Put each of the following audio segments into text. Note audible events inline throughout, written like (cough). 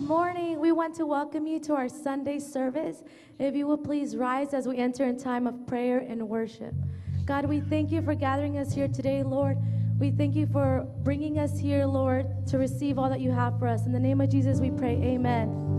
Good morning. We want to welcome you to our Sunday service. If you will please rise as we enter in time of prayer and worship. God, we thank you for gathering us here today, Lord. We thank you for bringing us here, Lord, to receive all that you have for us. In the name of Jesus, we pray. Amen.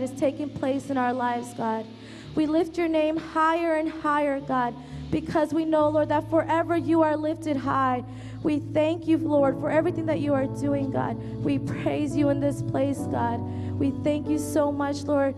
That is taking place in our lives, God. We lift your name higher and higher, God, because we know, Lord, that forever you are lifted high. We thank you, Lord, for everything that you are doing, God. We praise you in this place, God. We thank you so much, Lord.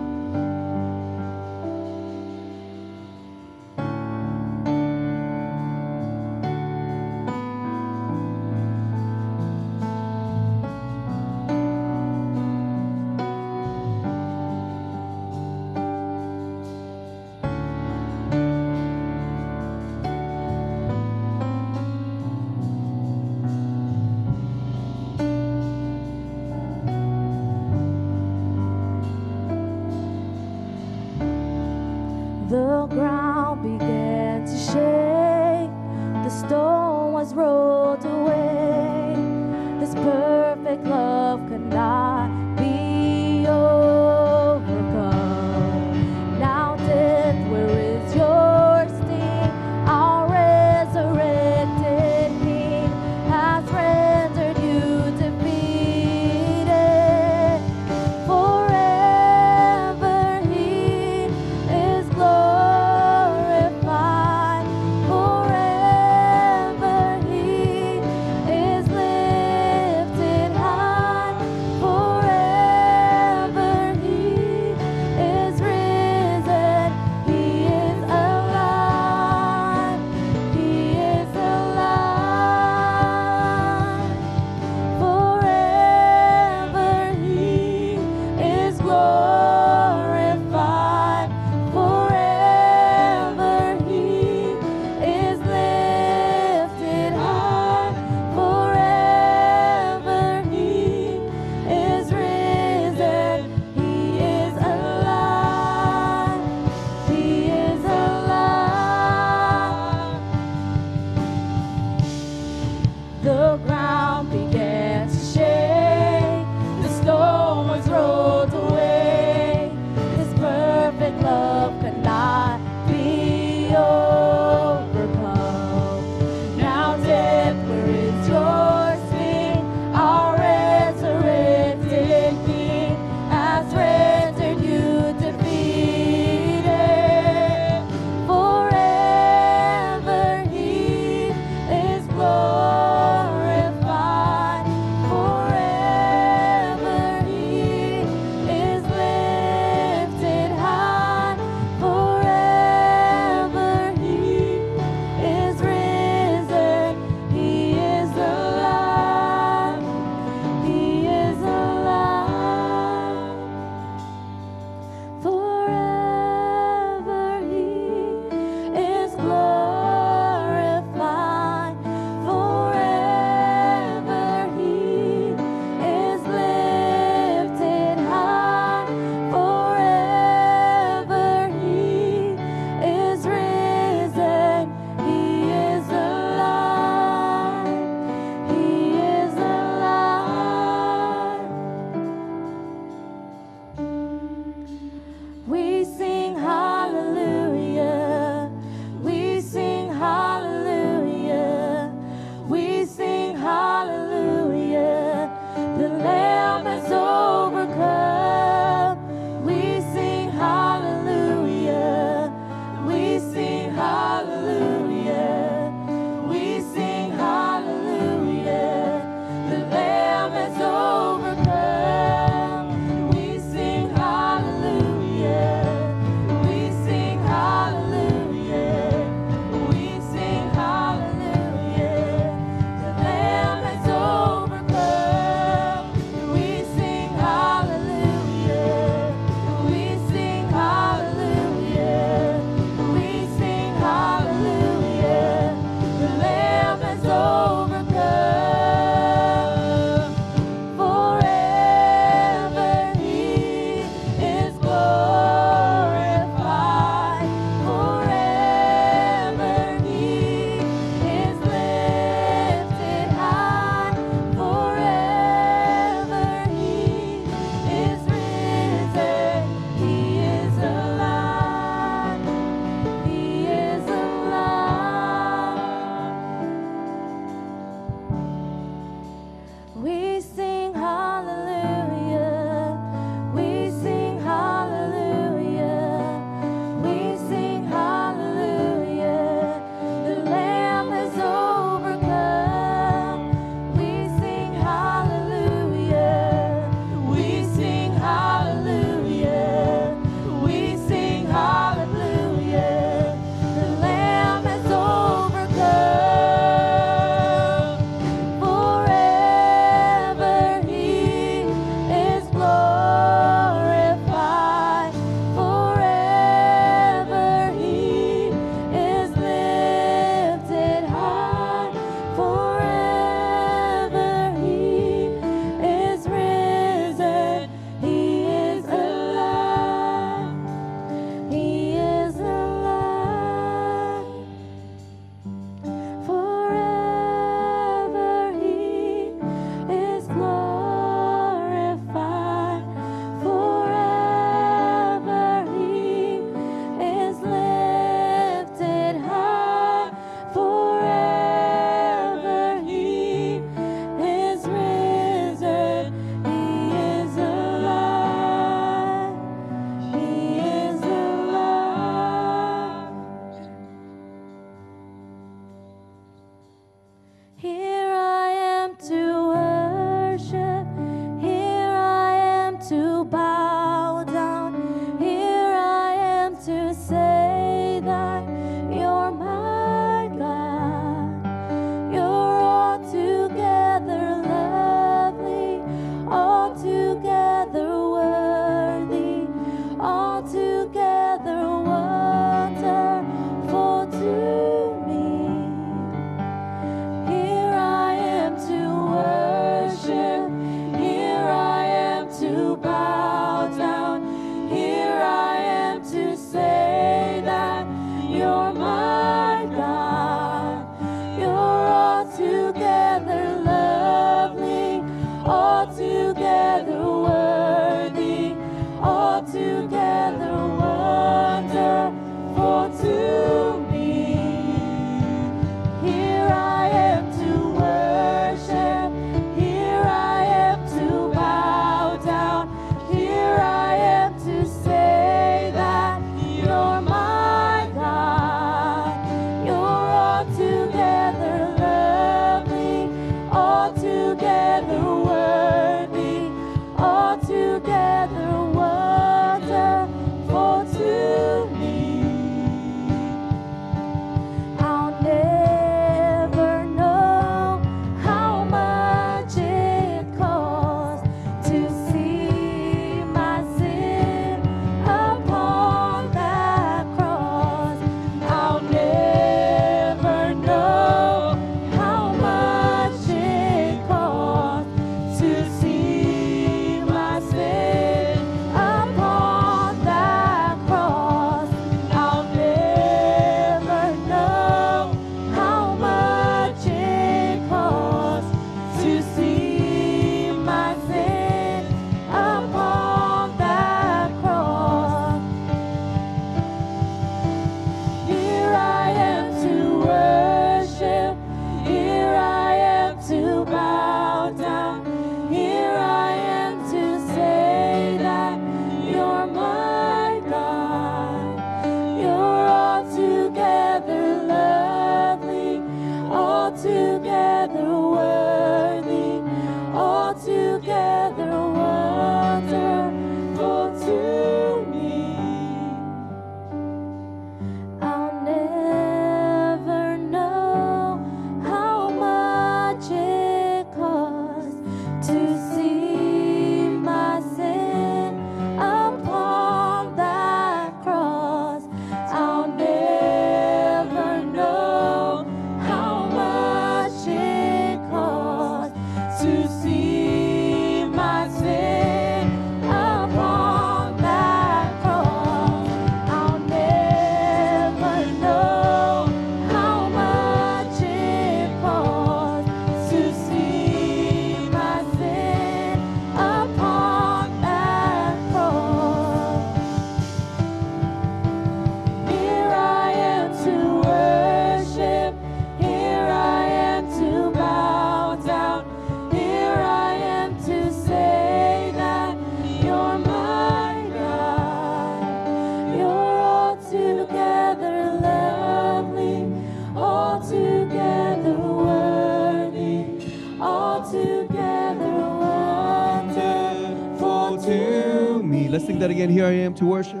To worship.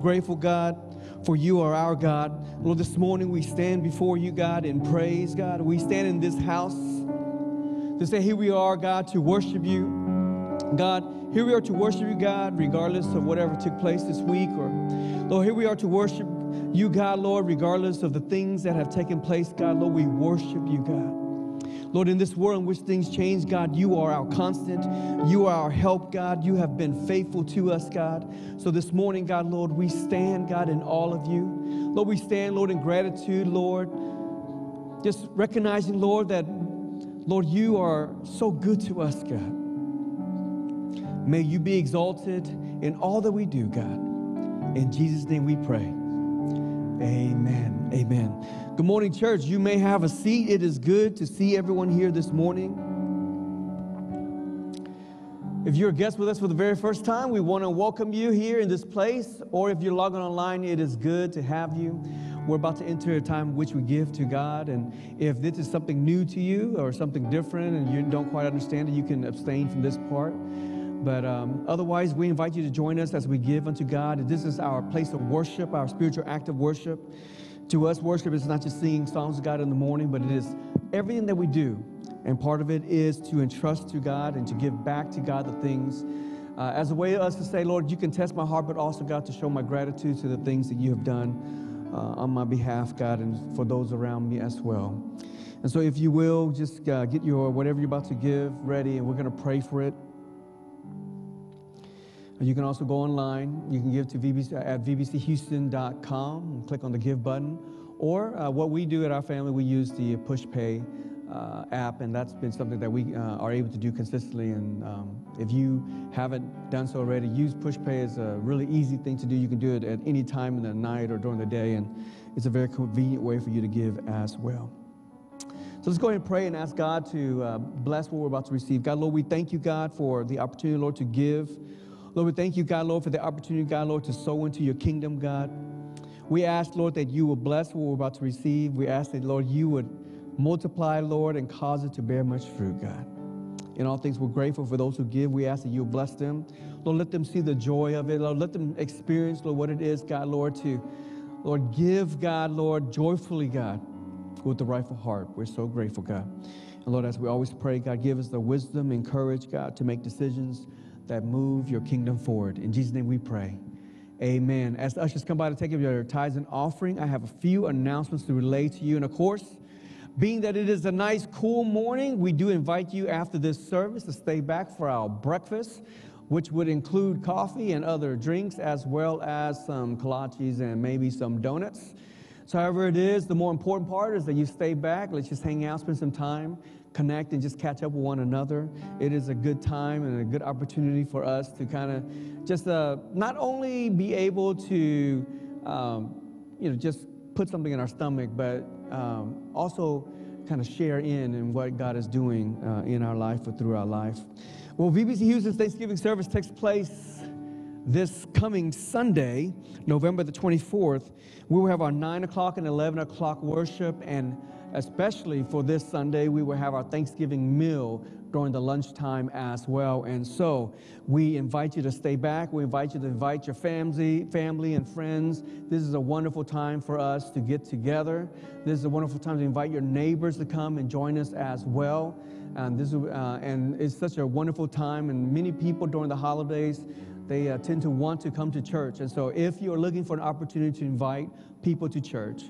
Grateful, God, for you are our God. Lord, this morning we stand before you, God, in praise, God. We stand in this house to say, Here we are, God, to worship you. God, here we are to worship you, God, regardless of whatever took place this week. Or, Lord, here we are to worship you, God, Lord, regardless of the things that have taken place, God. Lord, we worship you, God. Lord, in this world in which things change, God, you are our constant. You are our help, God. You have been faithful to us, God. So this morning, God, Lord, we stand, God, in all of you. Lord, we stand, Lord, in gratitude, Lord. Just recognizing, Lord, that, Lord, you are so good to us, God. May you be exalted in all that we do, God. In Jesus' name we pray. Amen. Amen. Good morning, church. You may have a seat. It is good to see everyone here this morning. If you're a guest with us for the very first time, we want to welcome you here in this place. Or if you're logging online, it is good to have you. We're about to enter a time which we give to God. And if this is something new to you or something different and you don't quite understand it, you can abstain from this part. But um, otherwise, we invite you to join us as we give unto God. This is our place of worship, our spiritual act of worship. To us, worship is not just singing songs to God in the morning, but it is everything that we do. And part of it is to entrust to God and to give back to God the things uh, as a way of us to say, Lord, you can test my heart, but also, God, to show my gratitude to the things that you have done uh, on my behalf, God, and for those around me as well. And so, if you will, just uh, get your whatever you're about to give ready, and we're going to pray for it. You can also go online. You can give to VBC, at vbchouston.com and click on the give button. Or uh, what we do at our family, we use the PushPay uh, app, and that's been something that we uh, are able to do consistently. And um, if you haven't done so already, use PushPay. It's a really easy thing to do. You can do it at any time in the night or during the day, and it's a very convenient way for you to give as well. So let's go ahead and pray and ask God to uh, bless what we're about to receive. God, Lord, we thank you, God, for the opportunity, Lord, to give. Lord, we thank you, God, Lord, for the opportunity, God, Lord, to sow into your kingdom, God. We ask, Lord, that you will bless what we're about to receive. We ask that, Lord, you would multiply, Lord, and cause it to bear much fruit, God. In all things, we're grateful for those who give. We ask that you bless them. Lord, let them see the joy of it. Lord, let them experience, Lord, what it is, God, Lord, to, Lord, give, God, Lord, joyfully, God, with the rightful heart. We're so grateful, God. And Lord, as we always pray, God, give us the wisdom and courage, God, to make decisions that move your kingdom forward. In Jesus' name we pray. Amen. As the ushers come by to take up your tithes and offering, I have a few announcements to relay to you. And of course, being that it is a nice, cool morning, we do invite you after this service to stay back for our breakfast, which would include coffee and other drinks, as well as some kolaches and maybe some donuts. So, however it is, the more important part is that you stay back. Let's just hang out, spend some time, connect and just catch up with one another. It is a good time and a good opportunity for us to kind of just uh, not only be able to, um, you know, just put something in our stomach, but um, also kind of share in and what God is doing uh, in our life or through our life. Well, VBC Houston's Thanksgiving service takes place this coming Sunday, November the 24th. We will have our 9 o'clock and 11 o'clock worship and especially for this Sunday, we will have our Thanksgiving meal during the lunchtime as well. And so we invite you to stay back. We invite you to invite your family, family and friends. This is a wonderful time for us to get together. This is a wonderful time to invite your neighbors to come and join us as well. And this uh, and it's such a wonderful time. And many people during the holidays they uh, tend to want to come to church. And so if you're looking for an opportunity to invite people to church,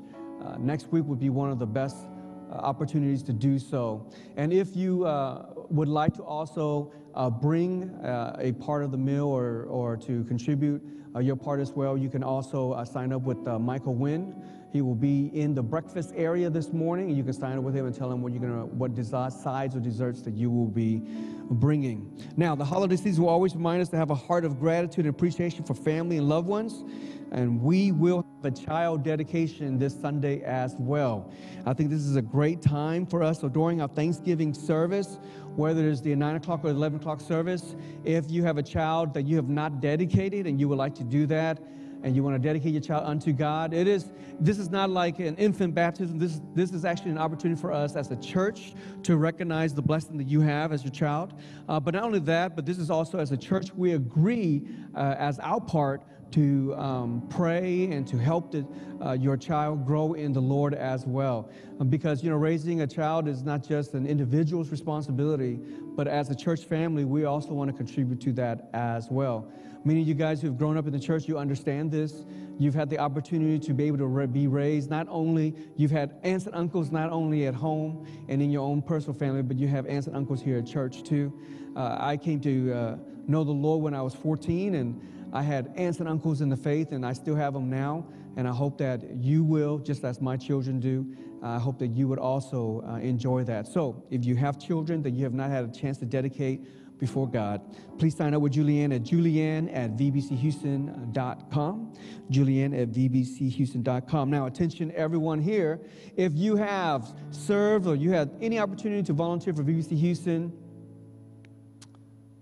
uh, next week would be one of the best opportunities to do so. And if you uh, would like to also uh, bring uh, a part of the meal or, or to contribute uh, your part as well, you can also uh, sign up with Michael Wynn. He will be in the breakfast area this morning, you can sign up with him and tell him what you're gonna, what sides or desserts that you will be bringing. Now, the holiday season will always remind us to have a heart of gratitude and appreciation for family and loved ones and we will have a child dedication this Sunday as well. I think this is a great time for us. So during our Thanksgiving service, whether it's the 9 o'clock or 11 o'clock service, if you have a child that you have not dedicated and you would like to do that, and you want to dedicate your child unto God. It is this is not like an infant baptism. This this is actually an opportunity for us as a church to recognize the blessing that you have as your child. Uh, but not only that, but this is also as a church we agree uh, as our part to um, pray and to help the, uh, your child grow in the Lord as well. Um, because, you know, raising a child is not just an individual's responsibility, but as a church family, we also want to contribute to that as well. Many of you guys who have grown up in the church, you understand this. You've had the opportunity to be able to re- be raised. Not only, you've had aunts and uncles not only at home and in your own personal family, but you have aunts and uncles here at church too. Uh, I came to uh, know the Lord when I was 14, and I had aunts and uncles in the faith, and I still have them now. And I hope that you will, just as my children do, I hope that you would also uh, enjoy that. So, if you have children that you have not had a chance to dedicate before God, please sign up with Julianne at julianne at vbchouston.com. Julianne at vbchouston.com. Now, attention, everyone here. If you have served or you had any opportunity to volunteer for VBC Houston,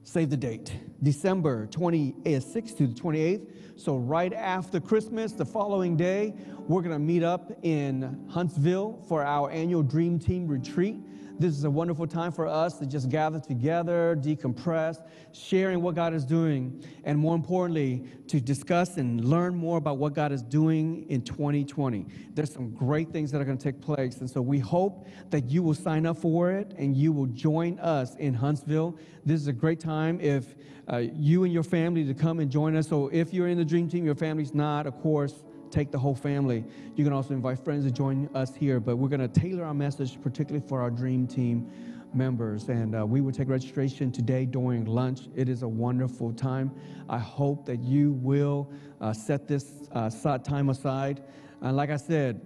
save the date, December 26th to the 28th. So, right after Christmas, the following day, we're going to meet up in Huntsville for our annual Dream Team retreat. This is a wonderful time for us to just gather together, decompress, sharing what God is doing, and more importantly, to discuss and learn more about what God is doing in 2020. There's some great things that are going to take place. And so we hope that you will sign up for it and you will join us in Huntsville. This is a great time if uh, you and your family to come and join us. So if you're in the Dream Team, your family's not, of course, take the whole family. You can also invite friends to join us here, but we're going to tailor our message particularly for our dream team members. And uh, we will take registration today during lunch. It is a wonderful time. I hope that you will uh, set this uh, time aside. And like I said,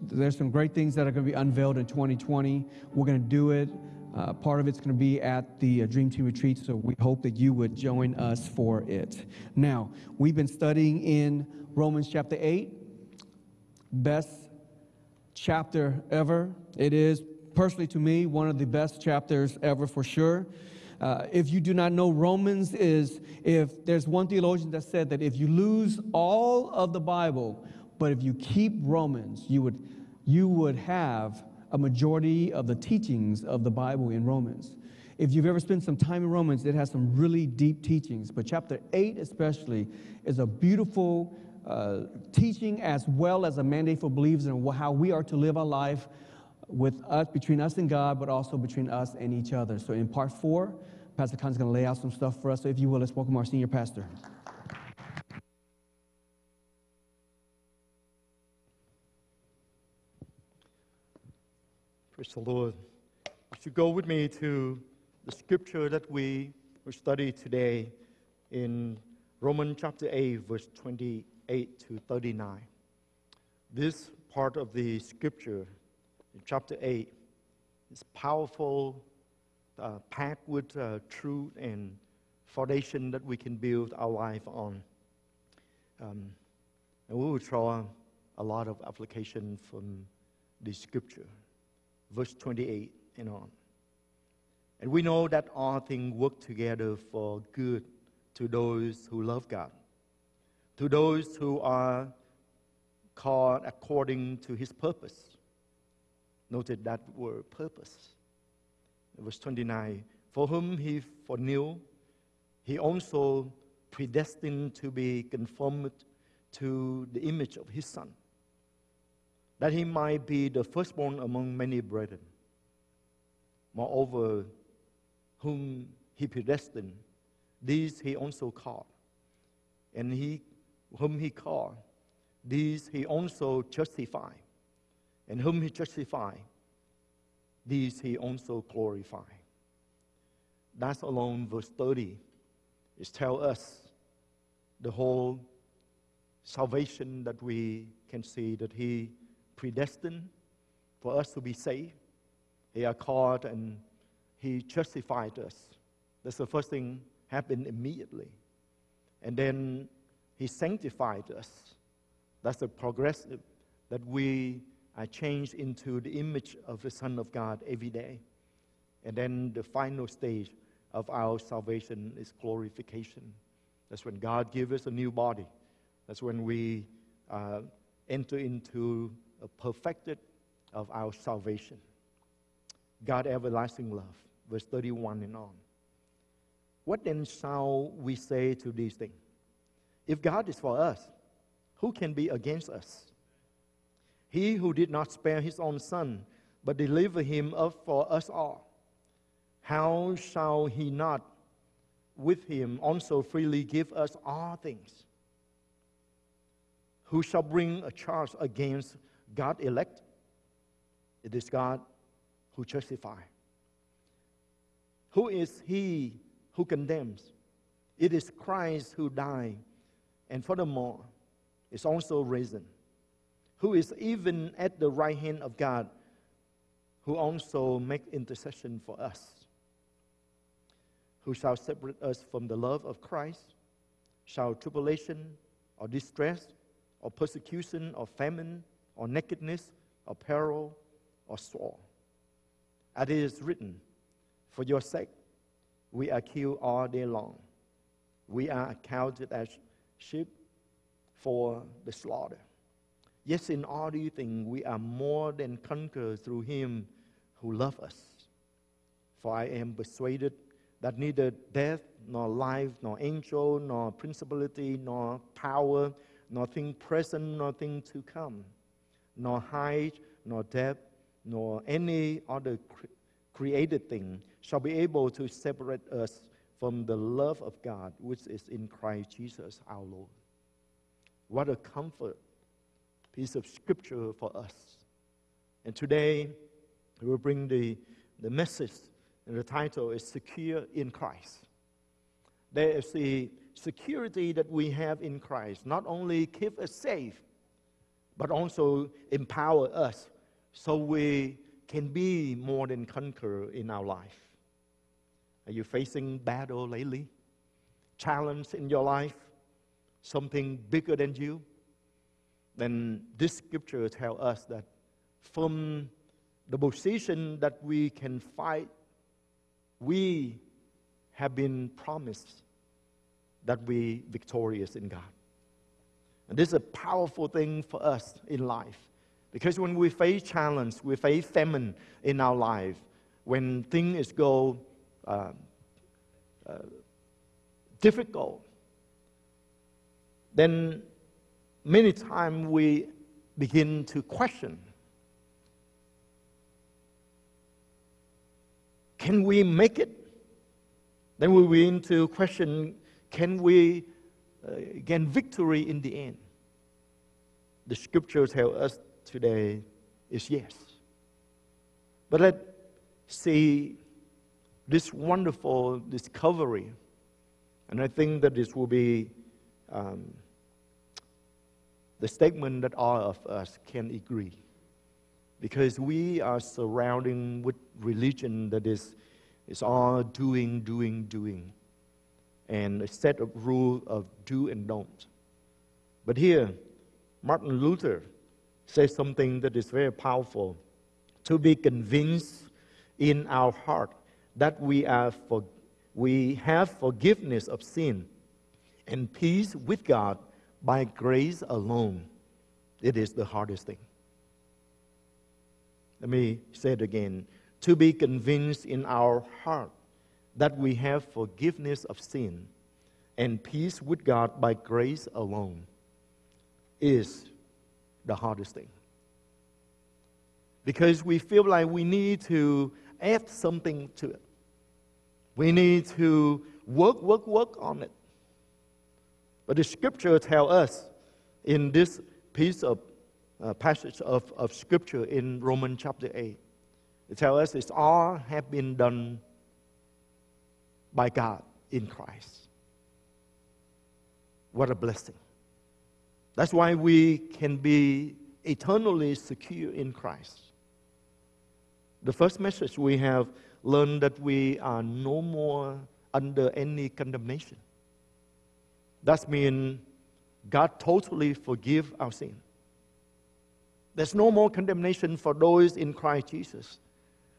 there's some great things that are going to be unveiled in 2020. We're going to do it. Uh, part of it's going to be at the uh, Dream Team Retreat, so we hope that you would join us for it. Now, we've been studying in Romans chapter 8, best chapter ever. It is, personally to me, one of the best chapters ever for sure. Uh, if you do not know, Romans is, if there's one theologian that said that if you lose all of the Bible, but if you keep Romans, you would, you would have a majority of the teachings of the Bible in Romans. If you've ever spent some time in Romans, it has some really deep teachings. But chapter 8, especially, is a beautiful uh, teaching as well as a mandate for believers and how we are to live our life with us, between us and God, but also between us and each other. So in part four, Pastor Khan's going to lay out some stuff for us. So if you will, let's welcome our senior pastor. Praise the Lord. If you go with me to the scripture that we will study today in Romans chapter 8, verse 28 to 39. This part of the scripture chapter 8 is powerful, uh, packed with uh, truth and foundation that we can build our life on. Um, and we will draw a lot of application from the scripture verse 28 and on. And we know that all things work together for good to those who love God, to those who are called according to his purpose. Noted that word purpose. Verse 29 For whom he foreknew, he also predestined to be conformed to the image of his Son that he might be the firstborn among many brethren. Moreover, whom he predestined, these he also called. And he, whom he called, these he also justified. And whom he justified, these he also glorified. That's alone verse 30 is tell us the whole salvation that we can see that he predestined for us to be saved. He are called and He justified us. That's the first thing happened immediately. And then He sanctified us. That's a progressive that we are changed into the image of the Son of God every day. And then the final stage of our salvation is glorification. That's when God gives us a new body. That's when we uh, enter into a perfected of our salvation. God everlasting love, verse 31 and on. What then shall we say to these things? If God is for us, who can be against us? He who did not spare his own son, but delivered him up for us all, how shall he not with him also freely give us all things? Who shall bring a charge against God elect, it is God who justifies. Who is he who condemns? It is Christ who died, and furthermore, is also risen, who is even at the right hand of God, who also makes intercession for us. Who shall separate us from the love of Christ? Shall tribulation or distress or persecution or famine or nakedness, or peril, or sword. As it is written, For your sake, we are killed all day long. We are accounted as sheep for the slaughter. Yes, in all these things, we are more than conquerors through him who loved us. For I am persuaded that neither death, nor life, nor angel, nor principality, nor power, nor thing present, nor thing to come, nor height, nor depth, nor any other cre- created thing shall be able to separate us from the love of God which is in Christ Jesus our Lord. What a comfort piece of scripture for us. And today, we will bring the, the message, and the title is Secure in Christ. There is the security that we have in Christ, not only keep us safe, but also empower us so we can be more than conqueror in our life. Are you facing battle lately? Challenge in your life? Something bigger than you? Then this scripture tells us that from the position that we can fight, we have been promised that we victorious in God. And this is a powerful thing for us in life. Because when we face challenge, we face famine in our life, when things go uh, uh, difficult, then many times we begin to question can we make it? Then we begin to question can we uh, gain victory in the end? The scripture tells us today is yes. But let's see this wonderful discovery, and I think that this will be um, the statement that all of us can agree. Because we are surrounding with religion that is, is all doing, doing, doing, and a set of rules of do and don't. But here, Martin Luther says something that is very powerful. To be convinced in our heart that we, are for, we have forgiveness of sin and peace with God by grace alone. It is the hardest thing. Let me say it again. To be convinced in our heart that we have forgiveness of sin and peace with God by grace alone is the hardest thing. Because we feel like we need to add something to it. We need to work, work, work on it. But the scripture tells us in this piece of uh, passage of, of scripture in Romans chapter 8, it tells us it's all have been done by God in Christ. What a blessing. That's why we can be eternally secure in Christ. The first message we have learned that we are no more under any condemnation. That means God totally forgive our sin. There's no more condemnation for those in Christ Jesus.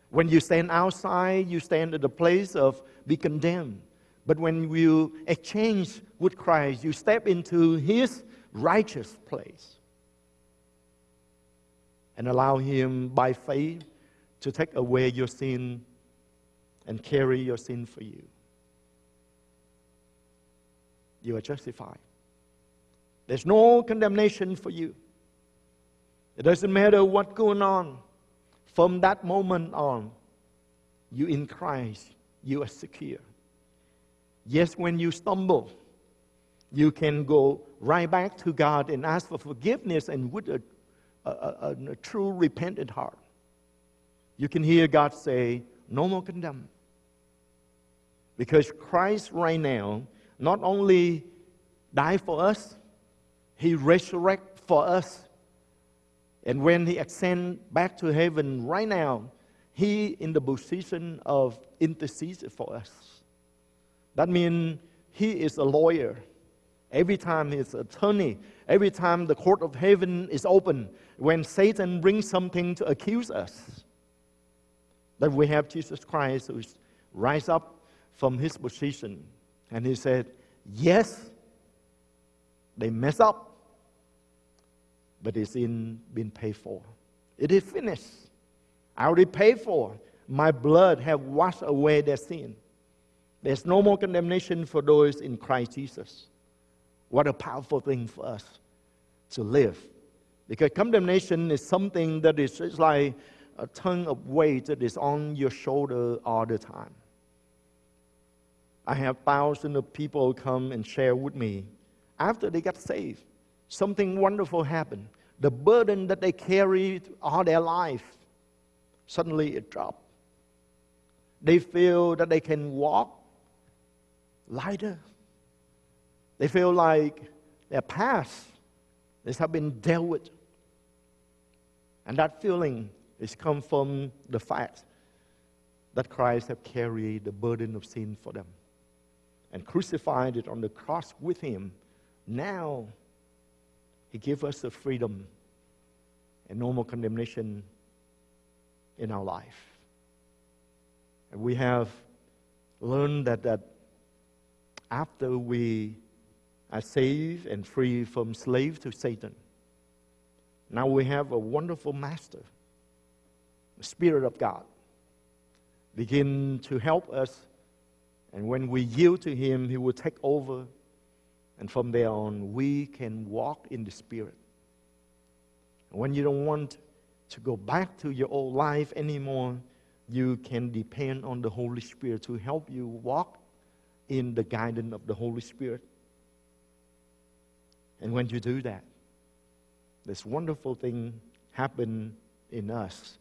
When you stand outside, you stand at the place of be condemned. But when you exchange with Christ, you step into His righteous place and allow Him by faith to take away your sin and carry your sin for you. You are justified. There's no condemnation for you. It doesn't matter what's going on. From that moment on, you in Christ, you are secure. Yes, when you stumble, you can go right back to God and ask for forgiveness and with a, a, a, a true repentant heart. You can hear God say, No more condemn. Because Christ right now not only died for us, He resurrected for us. And when He ascends back to heaven right now, He in the position of intercessor for us. That means He is a lawyer. Every time He's attorney, every time the court of heaven is open, when Satan brings something to accuse us, that we have Jesus Christ who rise up from his position. And he said, Yes, they mess up, but it's in been paid for. It is finished. I already paid for. My blood have washed away their sin. There's no more condemnation for those in Christ Jesus. What a powerful thing for us to live. Because condemnation is something that is just like a ton of weight that is on your shoulder all the time. I have thousands of people come and share with me after they got saved. Something wonderful happened. The burden that they carried all their life, suddenly it dropped. They feel that they can walk lighter. They feel like their past has been dealt with. And that feeling is come from the fact that Christ have carried the burden of sin for them and crucified it on the cross with him. Now he gives us the freedom and no more condemnation in our life. And we have learned that, that after we are saved and free from slave to Satan, now we have a wonderful master, the Spirit of God, begin to help us. And when we yield to Him, He will take over. And from there on, we can walk in the Spirit. And when you don't want to go back to your old life anymore, you can depend on the Holy Spirit to help you walk in the guidance of the Holy Spirit. And when you do that, this wonderful thing happen in us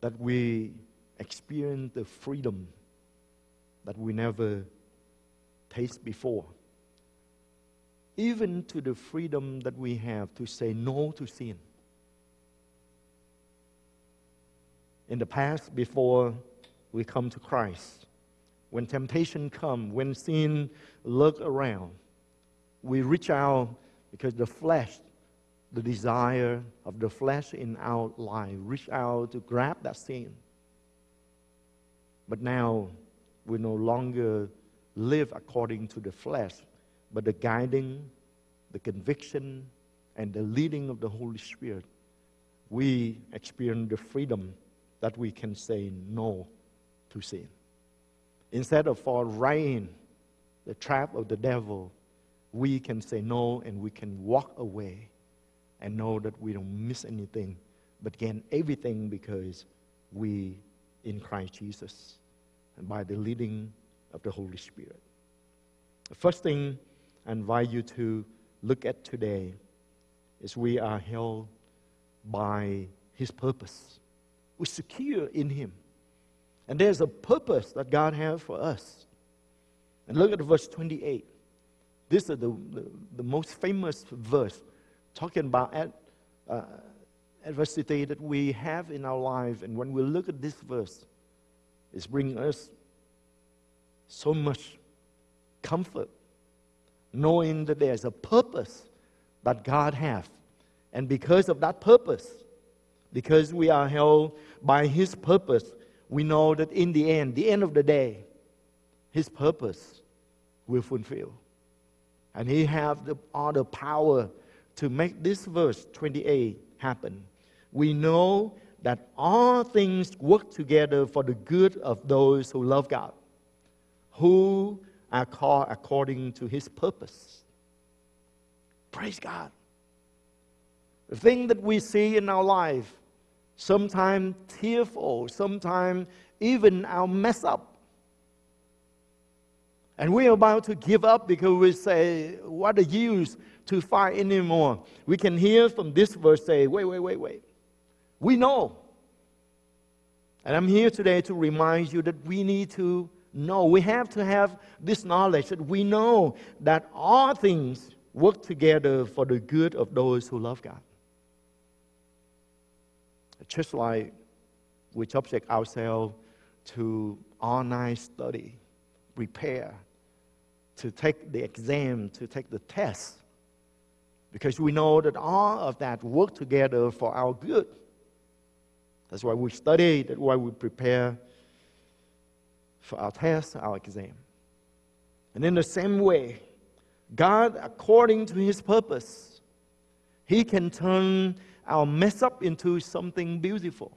that we experience the freedom that we never taste before even to the freedom that we have to say no to sin in the past before we come to christ when temptation come when sin lurk around we reach out because the flesh the desire of the flesh in our life, reach out to grab that sin. But now we no longer live according to the flesh, but the guiding, the conviction, and the leading of the Holy Spirit. We experience the freedom that we can say no to sin. Instead of falling right in the trap of the devil, we can say no and we can walk away and know that we don't miss anything, but gain everything because we in Christ Jesus by the leading of the Holy Spirit. The first thing I invite you to look at today is we are held by His purpose. We're secure in Him. And there's a purpose that God has for us. And look at verse 28. This is the, the, the most famous verse talking about ad, uh, adversity that we have in our life. And when we look at this verse, it's bringing us so much comfort, knowing that there's a purpose that God has. And because of that purpose, because we are held by His purpose, we know that in the end, the end of the day, His purpose will fulfill. And He have the, all the power to make this verse 28 happen. We know that all things work together for the good of those who love God, who are called according to his purpose. Praise God. The thing that we see in our life, sometimes tearful, sometimes even our mess up. And we're about to give up because we say, what a use to fight anymore. We can hear from this verse say, wait, wait, wait, wait. We know. And I'm here today to remind you that we need to know. We have to have this knowledge that we know that all things work together for the good of those who love God. Just like we subject ourselves to night study, prepare, to take the exam, to take the test, because we know that all of that work together for our good. That's why we study, that's why we prepare for our test, our exam. And in the same way, God, according to his purpose, he can turn our mess up into something beautiful.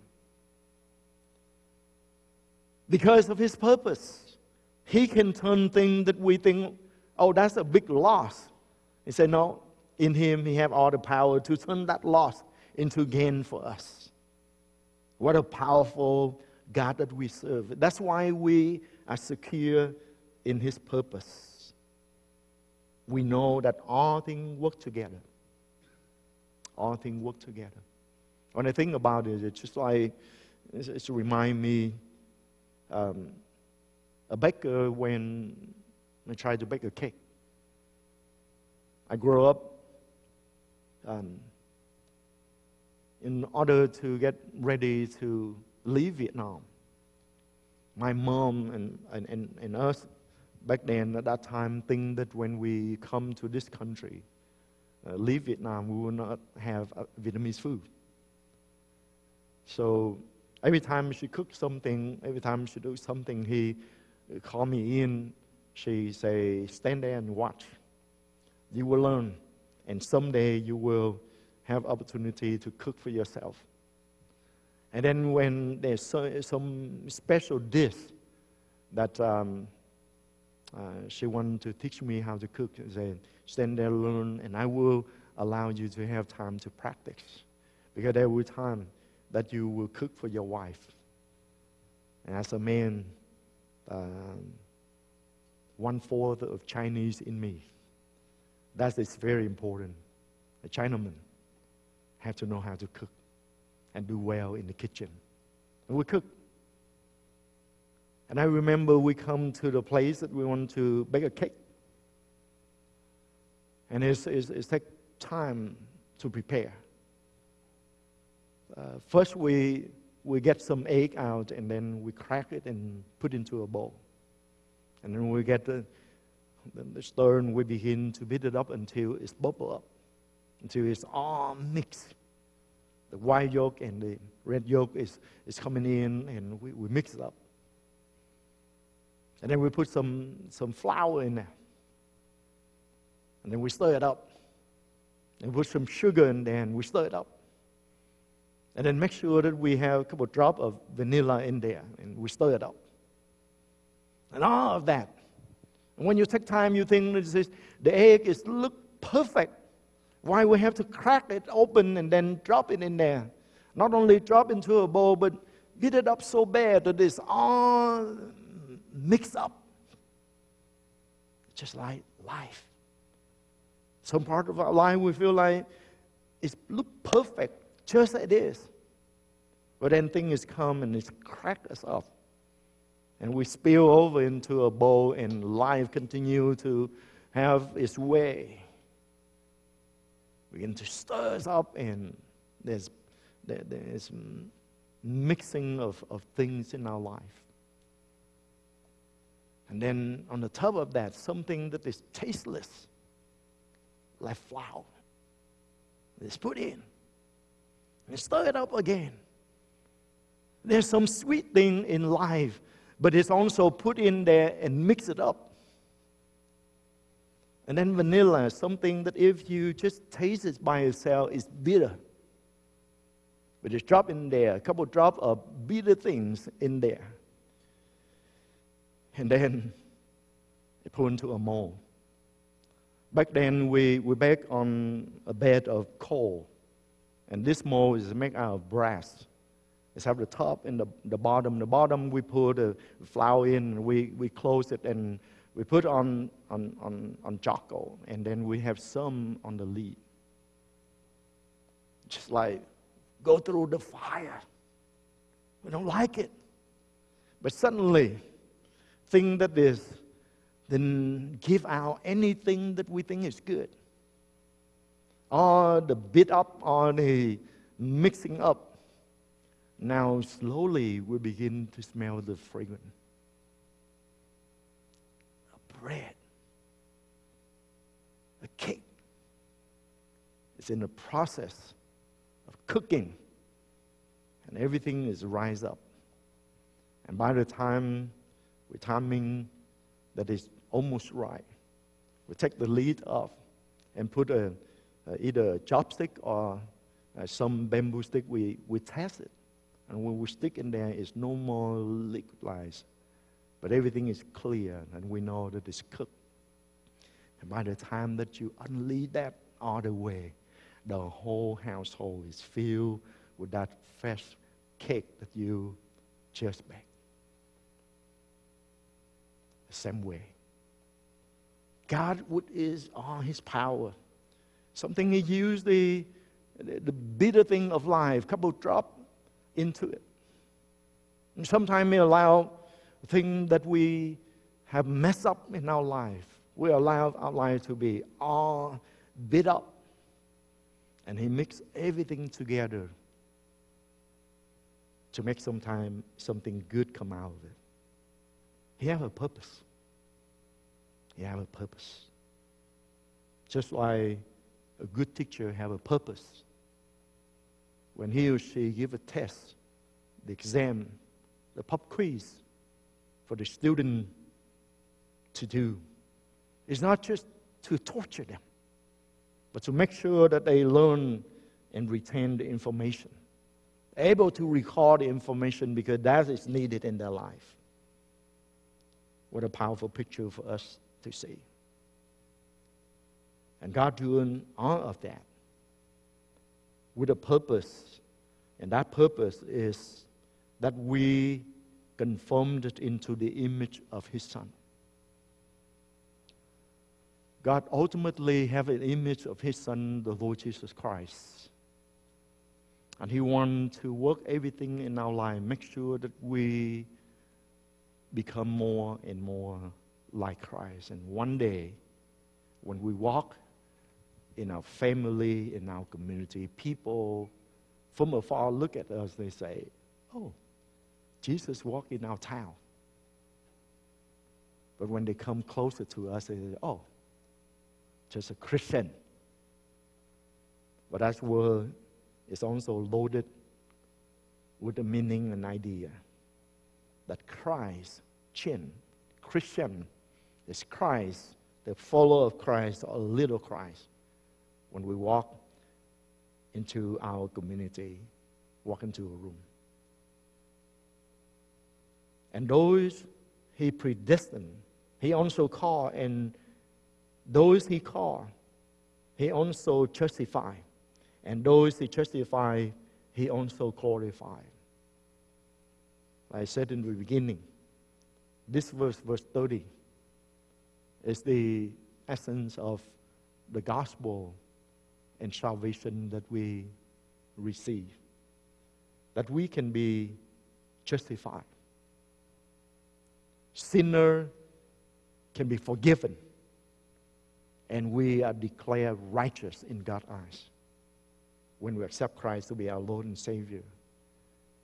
Because of his purpose, he can turn things that we think, oh, that's a big loss. He said, no, in him he have all the power to turn that loss into gain for us. What a powerful God that we serve. That's why we are secure in his purpose. We know that all things work together all things work together. When I think about it, it's just like, it's, it's to remind me um, a baker when I tried to bake a cake. I grew up um, in order to get ready to leave Vietnam. My mom and, and, and, and us back then at that time think that when we come to this country, uh, leave Vietnam, we will not have uh, Vietnamese food. So every time she cooked something, every time she do something, he uh, call me in. She say, stand there and watch. You will learn, and someday you will have opportunity to cook for yourself. And then when there's so, some special dish that um, uh, she wanted to teach me how to cook, say, stand there, learn, and I will allow you to have time to practice. Because there will time that you will cook for your wife. And as a man, um, one fourth of Chinese in me. That is very important. A Chinaman have to know how to cook and do well in the kitchen. And we cook. And I remember we come to the place that we want to bake a cake. And it's, it's, it takes time to prepare. Uh, first, we, we get some egg out and then we crack it and put into a bowl. And then we get the, the, the and we begin to beat it up until it's bubble up, until it's all mixed. The white yolk and the red yolk is, is coming in and we, we mix it up. And then we put some, some flour in there. And then we stir it up. And put some sugar in there and we stir it up. And then make sure that we have a couple of drops of vanilla in there and we stir it up. And all of that. And when you take time, you think this is, the egg is look perfect. Why we have to crack it open and then drop it in there? Not only drop into a bowl, but get it up so bad that it's all mixed up. Just like life. Some part of our life we feel like it's look perfect, just as it is. But then things come and it's crack us up. And we spill over into a bowl and life continue to have its way. Begin to stir us up and there's, there, there's mixing of, of things in our life. And then on the top of that, something that is tasteless like flour. is put in and stir it up again. There's some sweet thing in life, but it's also put in there and mix it up. And then vanilla, something that if you just taste it by itself, is bitter. But just drop in there, a couple drop of bitter things in there. And then it put into a mold. Back then, we, we bake on a bed of coal. And this mold is made out of brass. It's have the top and the, the bottom. The bottom, we put the flour in, we, we close it, and we put on, on, on, on charcoal. And then we have some on the lid. Just like go through the fire. We don't like it. But suddenly, thing that is then give out anything that we think is good. Or the beat up, or the mixing up. Now, slowly, we begin to smell the fragrance. Bread, a cake. It's in the process of cooking, and everything is rise up. And by the time with timing that is almost right. We take the lid off and put a, either a chopstick or uh, some bamboo stick. We, we test it. And when we stick in there, it's no more liquidized. But everything is clear and we know that it's cooked. And by the time that you unleash that the way, the whole household is filled with that fresh cake that you just baked. The same way. God would is all his power. Something he used the, the bitter thing of life, couple drop into it. And sometimes we allow things that we have messed up in our life. We allow our life to be all bit up. And he mixed everything together to make sometime something good come out of it. He have a purpose. He have a purpose. Just like a good teacher have a purpose. When he or she give a test, the exam, the pop quiz for the student to do, it's not just to torture them, but to make sure that they learn and retain the information able to recall the information because that is needed in their life. What a powerful picture for us to see. And God doing all of that with a purpose. And that purpose is that we conformed it into the image of His Son. God ultimately have an image of His Son, the Lord Jesus Christ. And He wants to work everything in our life, make sure that we become more and more like Christ. And one day, when we walk in our family, in our community, people from afar look at us, they say, Oh, Jesus walked in our town. But when they come closer to us, they say, Oh, just a Christian. But that's where is also loaded with the meaning and idea that Christ, Chin, Christian, is Christ, the follower of Christ, or little Christ. When we walk into our community, walk into a room. And those he predestined, he also called, and those he called, he also justified. And those he justified, he also glorified. I said in the beginning, this verse, verse 30, is the essence of the gospel and salvation that we receive. That we can be justified. Sinner can be forgiven. And we are declared righteous in God's eyes when we accept Christ to be our Lord and Savior.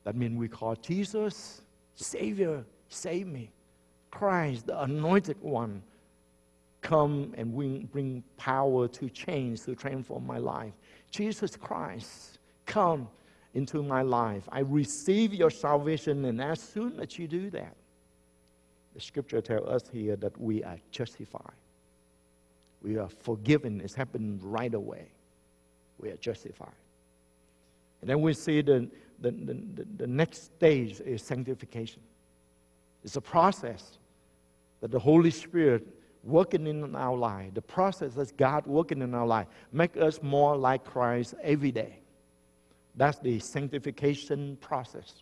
That means we call Jesus Savior, save me. Christ, the anointed one, come and bring, bring power to change, to transform my life. Jesus Christ, come into my life. I receive your salvation, and as soon as you do that, the scripture tells us here that we are justified. We are forgiven. It's happened right away. We are justified. And then we see the, the, the, the next stage is sanctification. It's a process that the Holy Spirit working in our life, the process that's God working in our life, make us more like Christ every day. That's the sanctification process.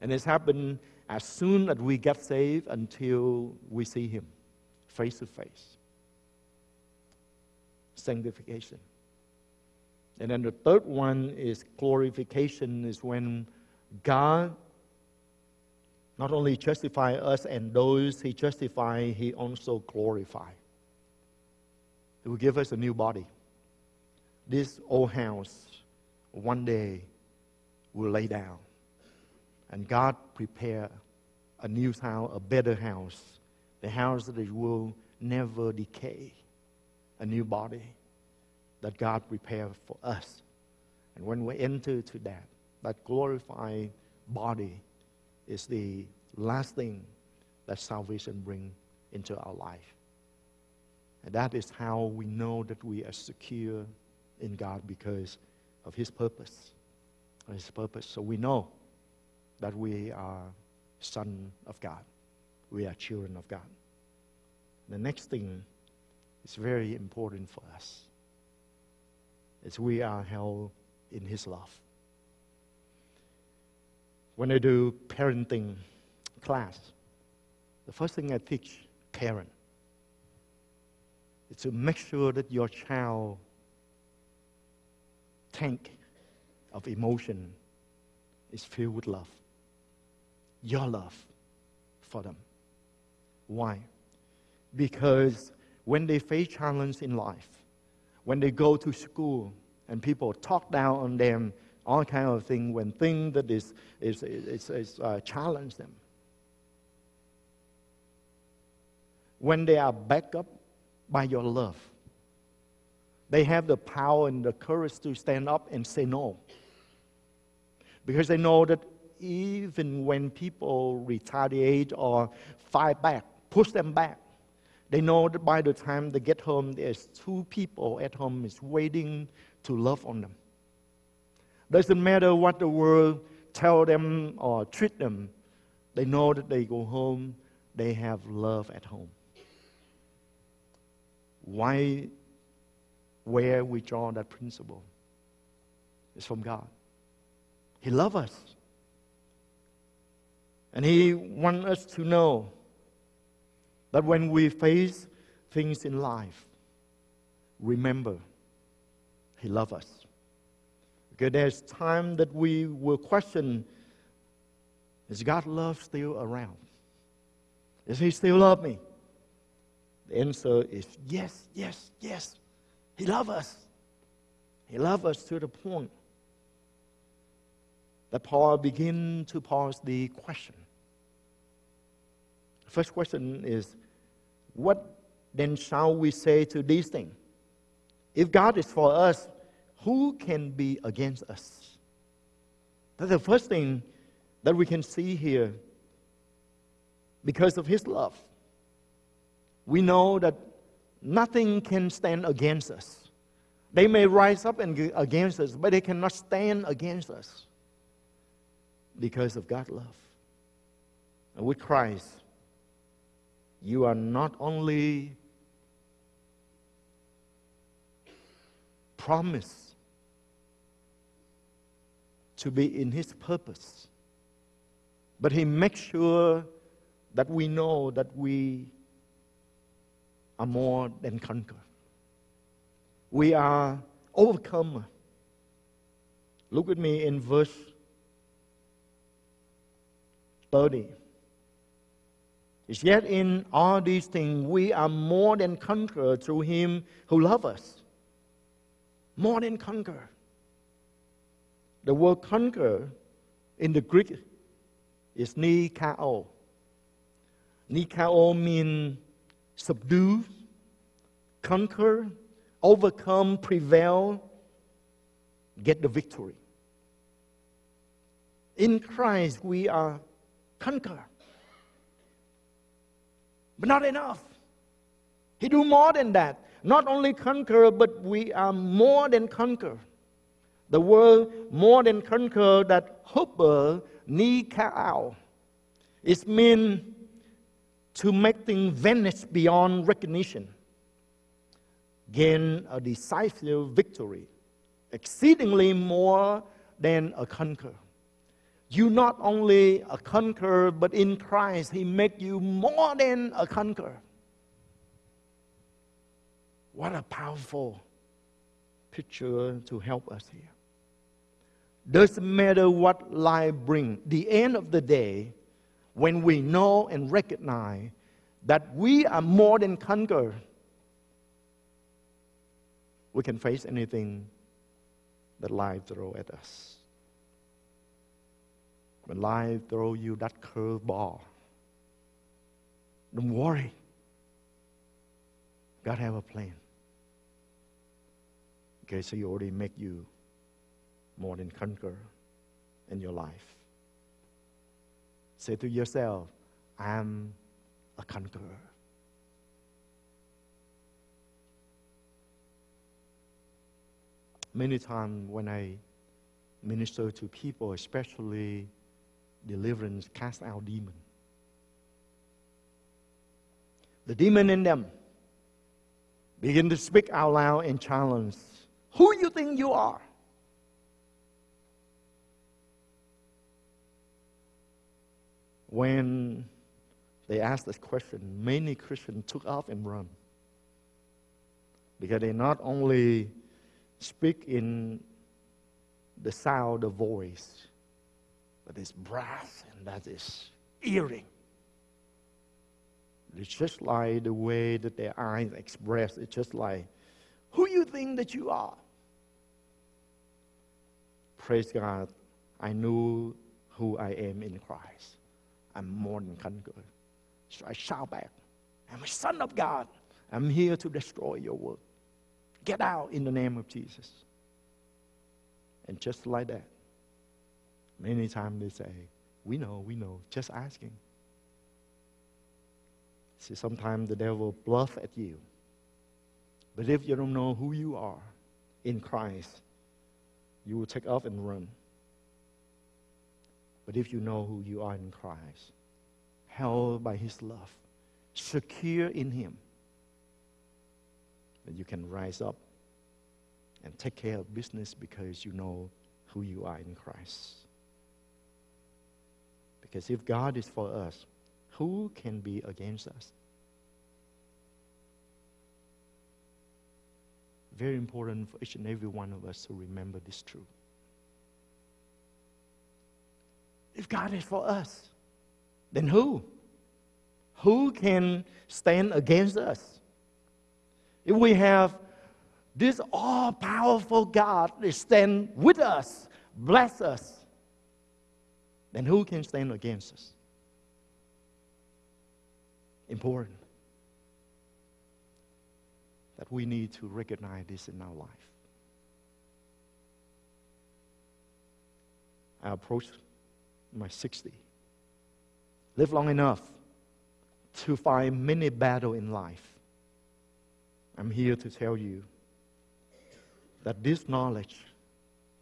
And it's happened as soon as we get saved until we see Him face to face. Sanctification. And then the third one is glorification, is when God not only justify us and those he justify, he also glorify. He will give us a new body. This old house one day will lay down. And God prepare a new house, a better house, the house that will never decay, a new body that God prepared for us. And when we enter to that, that glorified body is the last thing that salvation brings into our life. And that is how we know that we are secure in God because of His purpose. His purpose. So we know that we are son of God. We are children of God. The next thing is very important for us. Is we are held in His love. When I do parenting class, the first thing I teach parent is to make sure that your child tank of emotion is filled with love. Your love for them. Why? Because when they face challenge in life, when they go to school and people talk down on them, all kind of thing, when things that is, is, is, is uh, challenge them, when they are backed up by your love, they have the power and the courage to stand up and say no. Because they know that even when people retaliate or fight back, push them back, they know that by the time they get home, there's two people at home is waiting to love on them. Doesn't matter what the world tell them or treat them, they know that they go home, they have love at home. Why, where we draw that principle? It's from God. He loves us. And He wants us to know that when we face things in life, remember, He loves us. Okay, there's time that we will question is God love still around? Does He still love me? The answer is yes, yes, yes. He loves us. He loves us to the point that Paul begin to pose the question. First question is, what then shall we say to these things? If God is for us, who can be against us? That's the first thing that we can see here because of His love. We know that nothing can stand against us. They may rise up and against us, but they cannot stand against us because of God's love. And with Christ, you are not only promised to be in His purpose, but He makes sure that we know that we are more than conquerors. We are overcome. Look with me in verse 30. Yet in all these things we are more than conquerors through him who loves us. More than conquer. The word conquer in the Greek is nikao. Nikao means subdue, conquer, overcome, prevail, get the victory. In Christ, we are conquer. But not enough. He do more than that. Not only conquer, but we are more than conquer. The word more than conquer that hopper ni kao. It means to make things vanish beyond recognition. Gain a decisive victory, exceedingly more than a conquer you not only a conqueror, but in Christ, He make you more than a conqueror. What a powerful picture to help us here. Doesn't matter what life brings. The end of the day, when we know and recognize that we are more than conquerors, we can face anything that life throws at us. When life throw you that curveball, don't worry. God have a plan. Okay, so He already make you more than conquer in your life. Say to yourself, I'm a conqueror. Many times when I minister to people, especially deliverance, cast out demon. The demon in them begin to speak out loud and challenge who you think you are. When they asked this question, many Christians took off and run. Because they not only speak in the sound of voice, but it's brass and that is earring. It's just like the way that their eyes express. It's just like, who you think that you are? Praise God. I knew who I am in Christ. I'm more than conqueror. So I shout back, I'm a son of God. I'm here to destroy your work. Get out in the name of Jesus. And just like that, many times they say, We know, we know, just asking. See, sometimes the devil bluff at you. But if you don't know who you are in Christ, you will take off and run. But if you know who you are in Christ, held by His love, secure in Him, then you can rise up and take care of business because you know who you are in Christ. Because if God is for us, who can be against us? Very important for each and every one of us to remember this truth. If God is for us, then who? Who can stand against us? If we have this all powerful God to stand with us, bless us, then who can stand against us? Important that we need to recognize this in our life. I approach my 60. Live long enough to find many battles in life. I'm here to tell you that this knowledge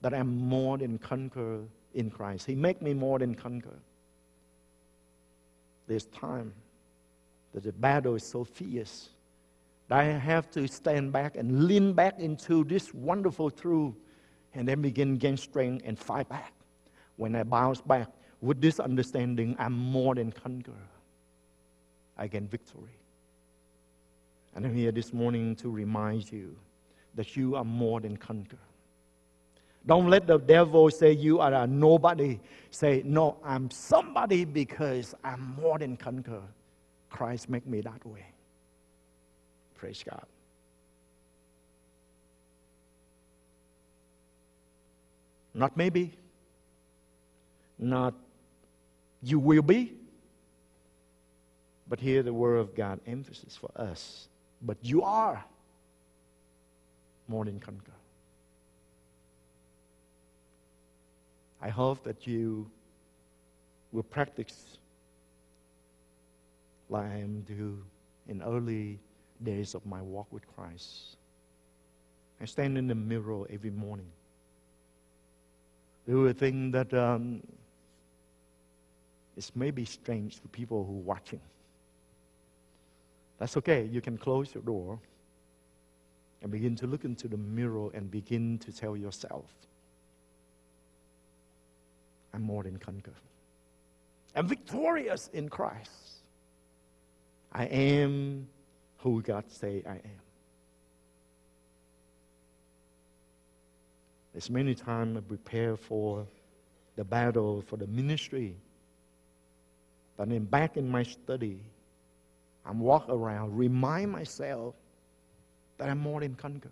that I'm more than conqueror in Christ, He made me more than conqueror. There's time that the battle is so fierce that I have to stand back and lean back into this wonderful truth and then begin gain strength and fight back. When I bounce back with this understanding, I'm more than conqueror. I gain victory. And I'm here this morning to remind you that you are more than conqueror. Don't let the devil say you are a nobody. Say, no, I'm somebody because I'm more than conqueror. Christ make me that way. Praise God. Not maybe. Not you will be. But here the word of God emphasis for us. But you are more than conqueror. I hope that you will practice like I am do in early days of my walk with Christ. I stand in the mirror every morning. Do a thing that um, is maybe strange to people who are watching. That's okay. You can close your door and begin to look into the mirror and begin to tell yourself, I'm more than conqueror. I'm victorious in Christ. I am who God say I am. There's many times I prepare for the battle, for the ministry. But then back in my study, I'm walk around, remind myself that I'm more than conqueror.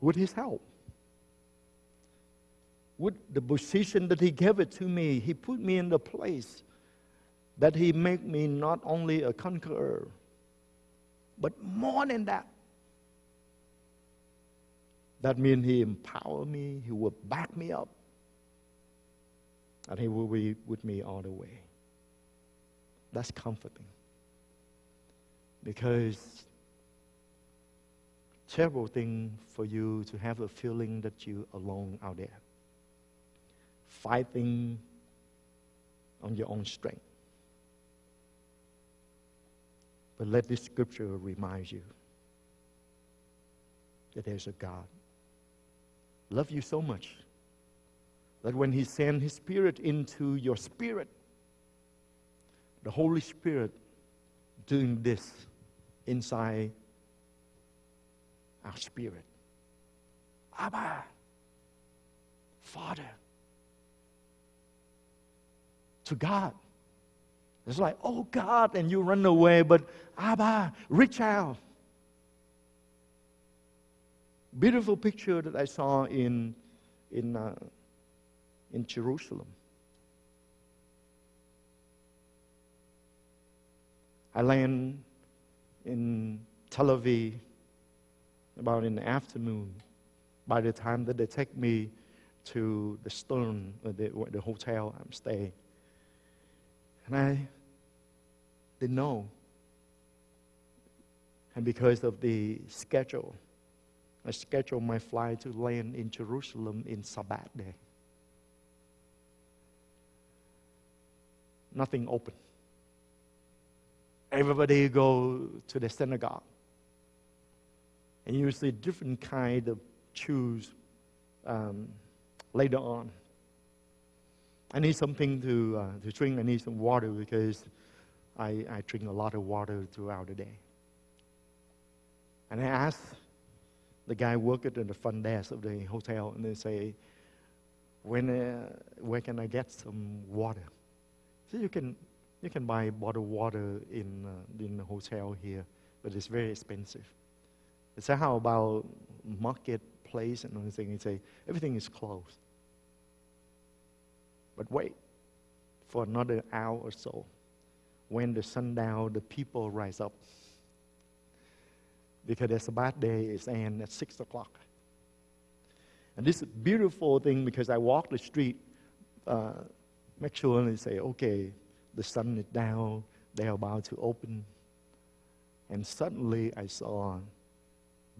With his help. With the position that he gave it to me, he put me in the place that he made me not only a conqueror, but more than that. That means he empowered me, he will back me up. and He will be with me all the way. That's comforting. Because terrible thing for you to have a feeling that you're alone out there, fighting on your own strength. But let this scripture remind you that there's a God. Love you so much that when He sent His Spirit into your spirit, the Holy Spirit doing this inside our spirit. Abba, Father, to God. It's like, oh God, and you run away, but Abba, reach out. Beautiful picture that I saw in, in, uh, in Jerusalem. I land in Tel Aviv about in the afternoon. By the time that they take me to the Stern, uh, the, the hotel I'm staying, and I didn't know. And because of the schedule, I scheduled my flight to land in Jerusalem in Sabbath day. Nothing open. Everybody go to the synagogue. And you see different kind of Jews um, later on. I need something to, uh, to drink. I need some water because I, I drink a lot of water throughout the day. And I asked the guy working at the front desk of the hotel, and they say, when, uh, where can I get some water? So you can, you can buy bottled water in, uh, in the hotel here, but it's very expensive. I said, how about marketplace and everything? He say, everything is closed. But wait, for another hour or so, when the sun down, the people rise up. Because the Sabbath day is end at 6 o'clock. And this is a beautiful thing because I walk the street, uh, make sure and say, okay, the sun is down, they're about to open. And suddenly I saw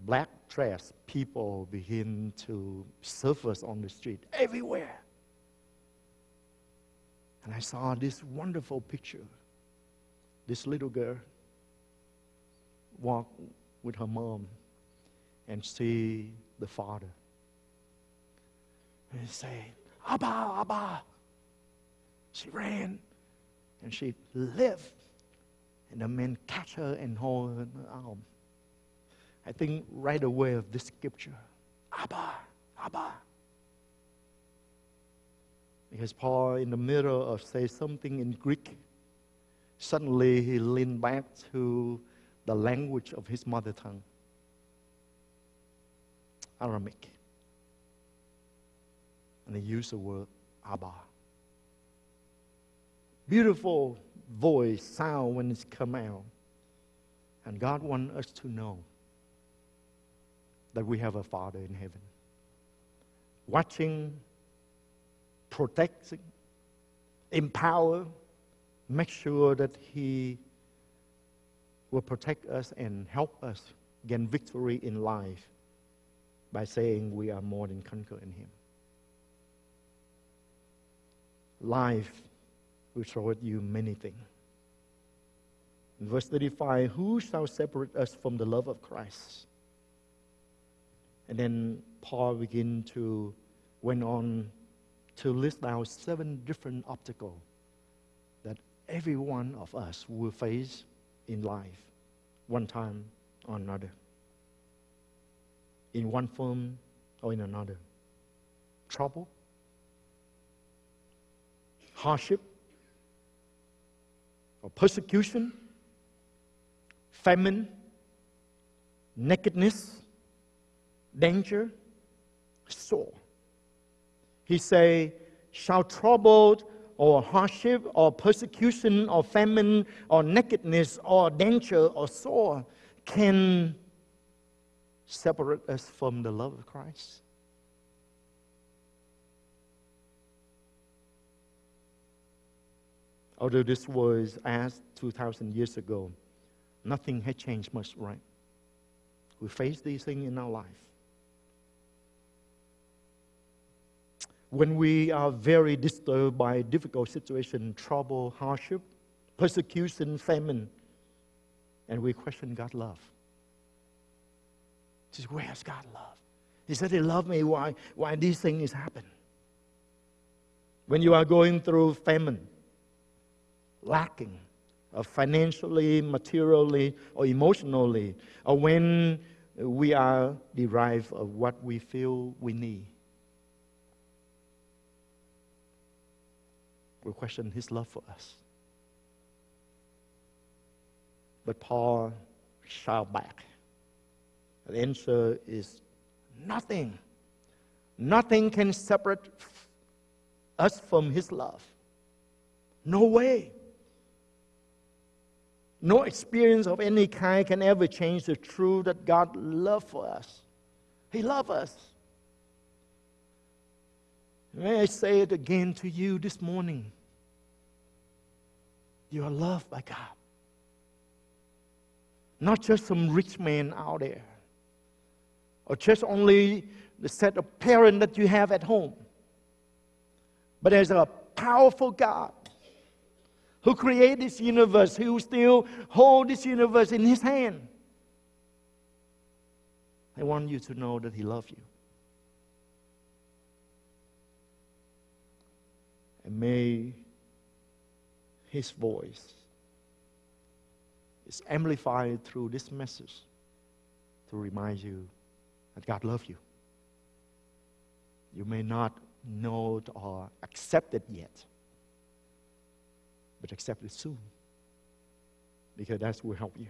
black dress people begin to surface on the street everywhere. And I saw this wonderful picture. This little girl walk with her mom and see the father. And say, Abba, Abba. She ran and she lived. And the man catch her and hold her arm. I think right away of this scripture. Abba, Abba. Because Paul, in the middle of say something in Greek, suddenly he leaned back to the language of his mother tongue, Aramaic. And he used the word Abba. Beautiful voice, sound when it's come out. And God wants us to know that we have a Father in heaven, watching protecting, empower, make sure that He will protect us and help us gain victory in life by saying we are more than conqueror in Him. Life will at you many things. In verse 35, who shall separate us from the love of Christ? And then Paul begin to went on to list out seven different obstacles that every one of us will face in life one time or another, in one form or in another. Trouble, hardship, or persecution, famine, nakedness, danger, sore. He say, shall trouble or hardship or persecution or famine or nakedness or danger or sore can separate us from the love of Christ? Although this was asked 2,000 years ago, nothing had changed much, right? We face these things in our life. When we are very disturbed by difficult situation, trouble, hardship, persecution, famine, and we question God's love. He says, Where's God's love? He said, He loved me. Why, why these things happen? When you are going through famine, lacking, or financially, materially, or emotionally, or when we are derived of what we feel we need. We question his love for us. But Paul shout back. The answer is nothing. Nothing can separate us from his love. No way. No experience of any kind can ever change the truth that God loved for us. He loved us. May I say it again to you this morning? You are loved by God. Not just some rich man out there, or just only the set of parents that you have at home, but there's a powerful God who created this universe, who still holds this universe in his hand. I want you to know that he loves you. And may his voice is amplified through this message to remind you that God loves you. You may not know it or accept it yet but accept it soon because that will help you.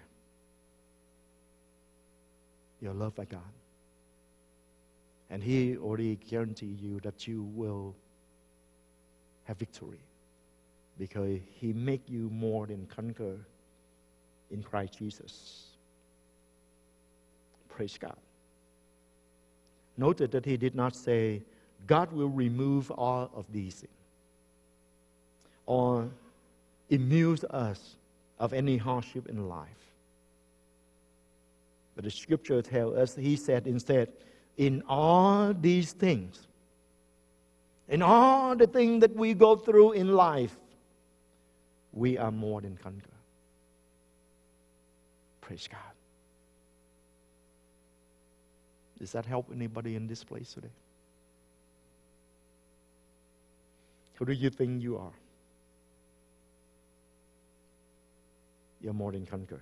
You're loved by God. And He already guaranteed you that you will have victory because He make you more than conquer in Christ Jesus. Praise God. Noted that He did not say, God will remove all of these things. Or immunes us of any hardship in life. But the scripture tells us, he said instead, in all these things, in all the things that we go through in life, we are more than conquerors. Praise God. Does that help anybody in this place today? Who do you think you are? you're more than conqueror.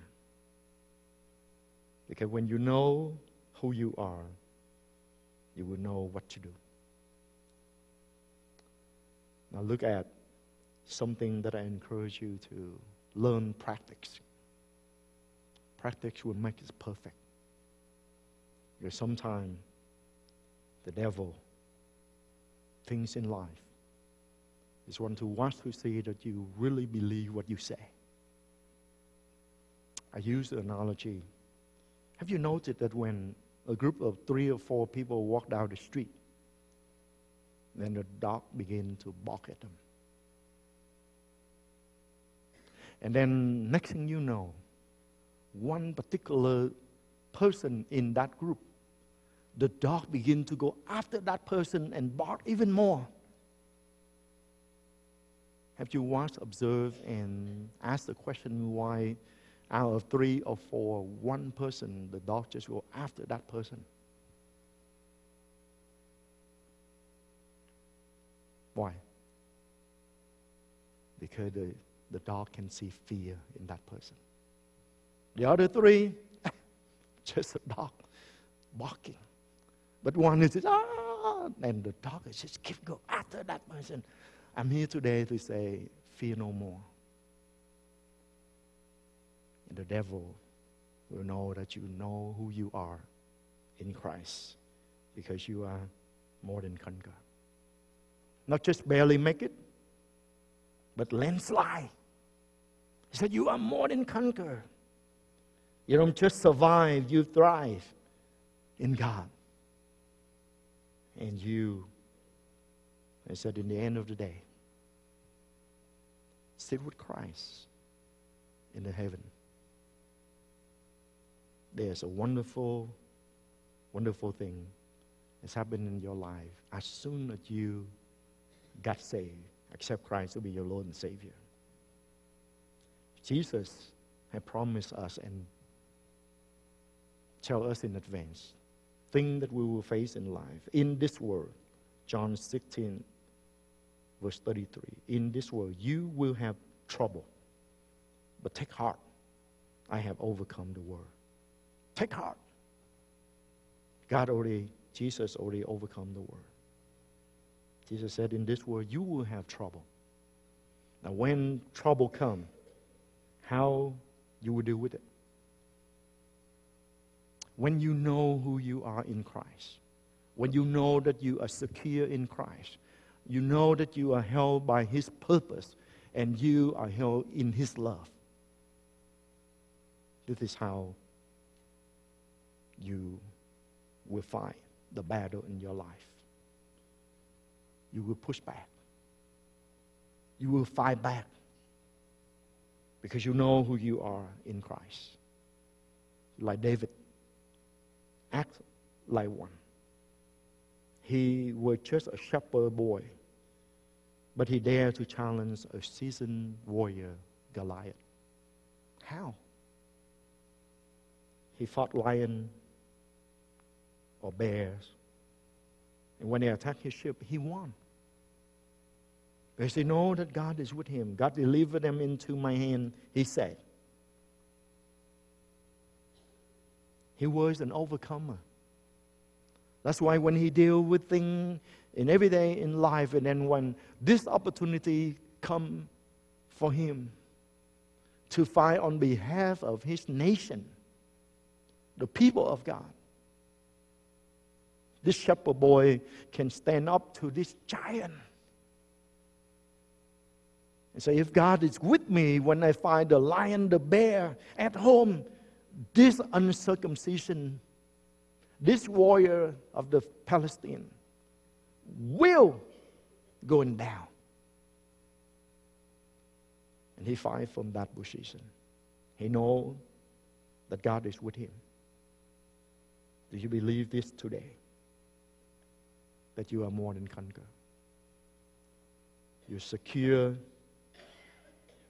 Because when you know who you are, you will know what to do. Now look at something that I encourage you to learn practice. Practice will make it perfect. Because sometimes the devil, things in life, is want to watch to see that you really believe what you say. I use the analogy. Have you noted that when a group of three or four people walk down the street, then the dog begin to bark at them? And then next thing you know, one particular person in that group, the dog begin to go after that person and bark even more. Have you once observed and asked the question why out of three or four, one person, the dog just go after that person. Why? Because the, the dog can see fear in that person. The other three, (laughs) just a dog barking. But one is, ah, and the dog is just keep go after that person. I'm here today to say, fear no more. And the devil will know that you know who you are in Christ because you are more than conqueror. Not just barely make it, but landslide. He said, You are more than conqueror. You don't just survive, you thrive in God. And you, I said, in the end of the day, sit with Christ in the heaven. There's a wonderful, wonderful thing that's happened in your life as soon as you got saved, accept Christ to be your Lord and Savior. Jesus had promised us and tell us in advance things that we will face in life in this world. John 16, verse 33. In this world, you will have trouble, but take heart. I have overcome the world. Take heart. God already, Jesus already overcome the world. Jesus said, In this world, you will have trouble. Now, when trouble comes, how you will deal with it? When you know who you are in Christ, when you know that you are secure in Christ, you know that you are held by His purpose and you are held in His love. This is how you will fight the battle in your life. You will push back. You will fight back because you know who you are in Christ. Like David, act like one. He was just a shepherd boy, but he dared to challenge a seasoned warrior, Goliath. How? He fought lion or bears. And when they attacked his ship, he won. Because he know that God is with him. God delivered them into my hand, he said. He was an overcomer. That's why when he deal with things in every day in life, and then when this opportunity come for him to fight on behalf of his nation, the people of God, this shepherd boy can stand up to this giant and say, if God is with me when I find the lion, the bear at home, this uncircumcision, this warrior of the Palestine will going down. And he fight from that position. He know that God is with him. Do you believe this today? That you are more than conqueror. You're secure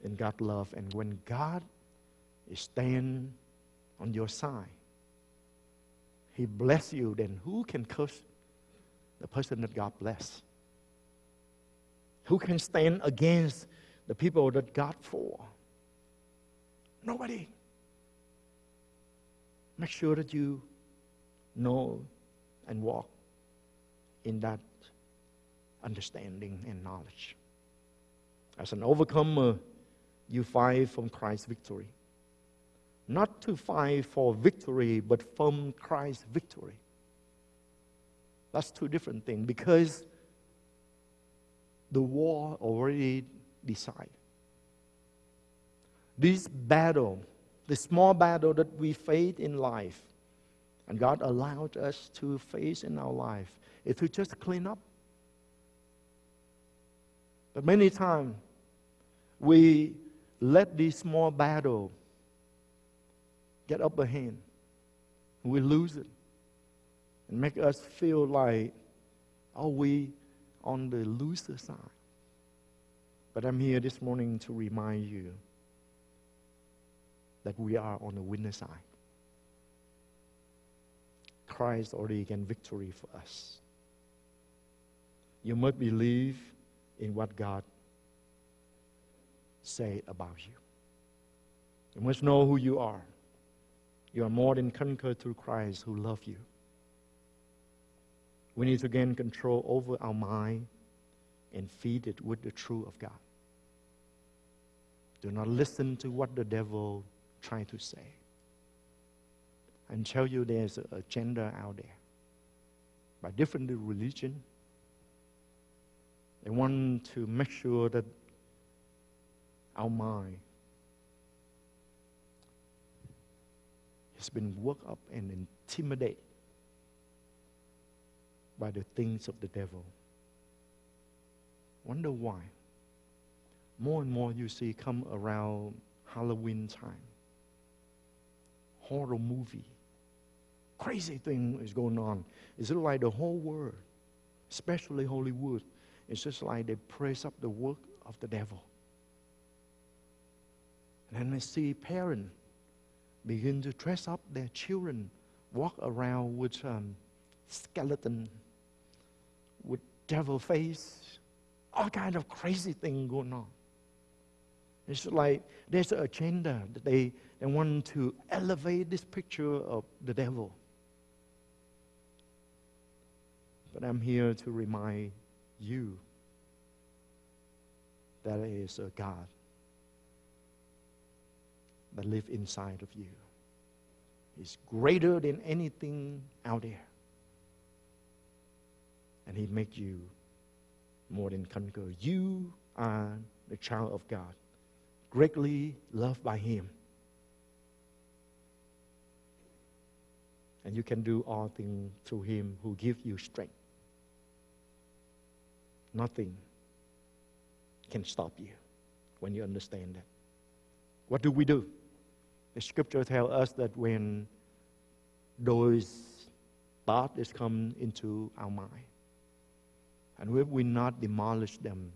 in God's love. And when God is staying on your side, He bless you, then who can curse the person that God bless? Who can stand against the people that God for? Nobody. Make sure that you know and walk in that understanding and knowledge. As an overcomer, you fight from Christ's victory. Not to fight for victory, but from Christ's victory. That's two different things because the war already decided. This battle, the small battle that we face in life, and God allowed us to face in our life, is to just clean up. But many times, we let this small battle get upper hand. We lose it and make us feel like, are we on the loser side? But I'm here this morning to remind you that we are on the winner side. Christ already gained victory for us. You must believe in what God say about you. You must know who you are. You are more than conquered through Christ who loved you. We need to gain control over our mind and feed it with the truth of God. Do not listen to what the devil trying to say. And tell you there's an agenda out there by different religion. They want to make sure that our mind has been worked up and intimidated by the things of the devil. Wonder why? more and more you see come around Halloween time. Horror movie. Crazy thing is going on. It's like the whole world, especially Hollywood, it's just like they praise up the work of the devil. And I see parents begin to dress up their children, walk around with um, skeleton, with devil face, all kind of crazy thing going on. It's like there's an agenda that they, they want to elevate this picture of the devil. But I'm here to remind you that there is a God that live inside of you. He's greater than anything out there. And He make you more than conquer. You are the child of God, greatly loved by Him. And you can do all things through Him who gives you strength. Nothing can stop you when you understand that. What do we do? The scripture tells us that when those thoughts come into our mind, and if we not demolish them,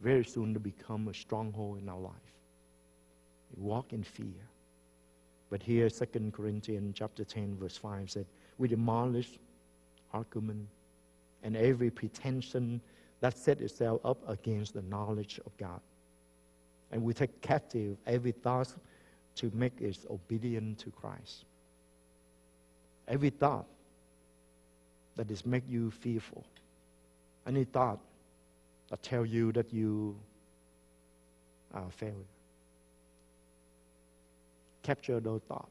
very soon they become a stronghold in our life. We walk in fear. But here, 2 Corinthians chapter 10, verse 5 said, We demolish argument and every pretension that set itself up against the knowledge of God. And we take captive every thought to make it obedient to Christ. Every thought that is make you fearful. Any thought that tell you that you are a failure. Capture those thoughts.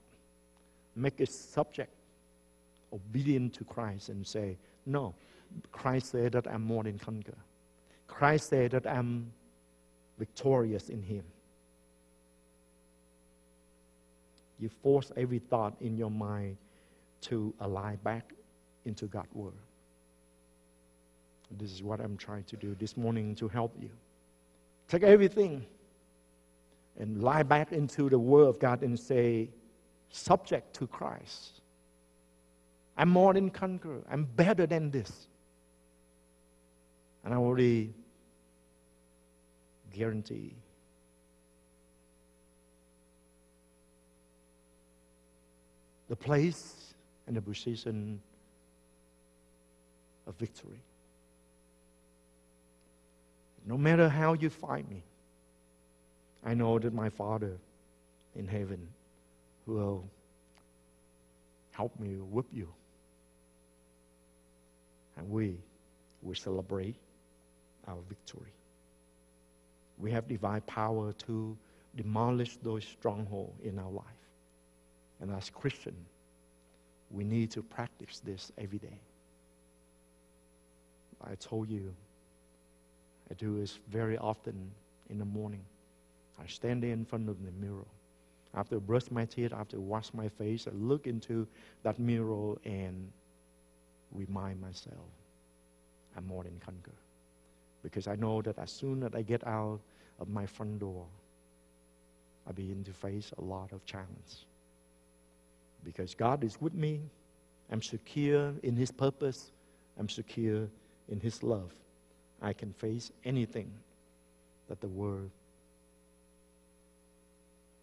Make it subject, obedient to Christ and say, no, Christ said that I'm more than conqueror. Christ said that I'm victorious in Him. You force every thought in your mind to align back into God's Word. This is what I'm trying to do this morning to help you. Take everything and lie back into the Word of God and say, subject to Christ. I'm more than conqueror. I'm better than this. And I already guarantee the place and the position of victory. No matter how you find me, I know that my Father in heaven will help me whip you. And we will celebrate our victory. We have divine power to demolish those strongholds in our life. And as Christian, we need to practice this every day. I told you, I do this very often in the morning. I stand in front of the mirror. After I brush my teeth, after I wash my face, I look into that mirror and remind myself, I'm more than conqueror because I know that as soon as I get out of my front door, I begin to face a lot of challenge. Because God is with me, I'm secure in His purpose, I'm secure in His love. I can face anything that the world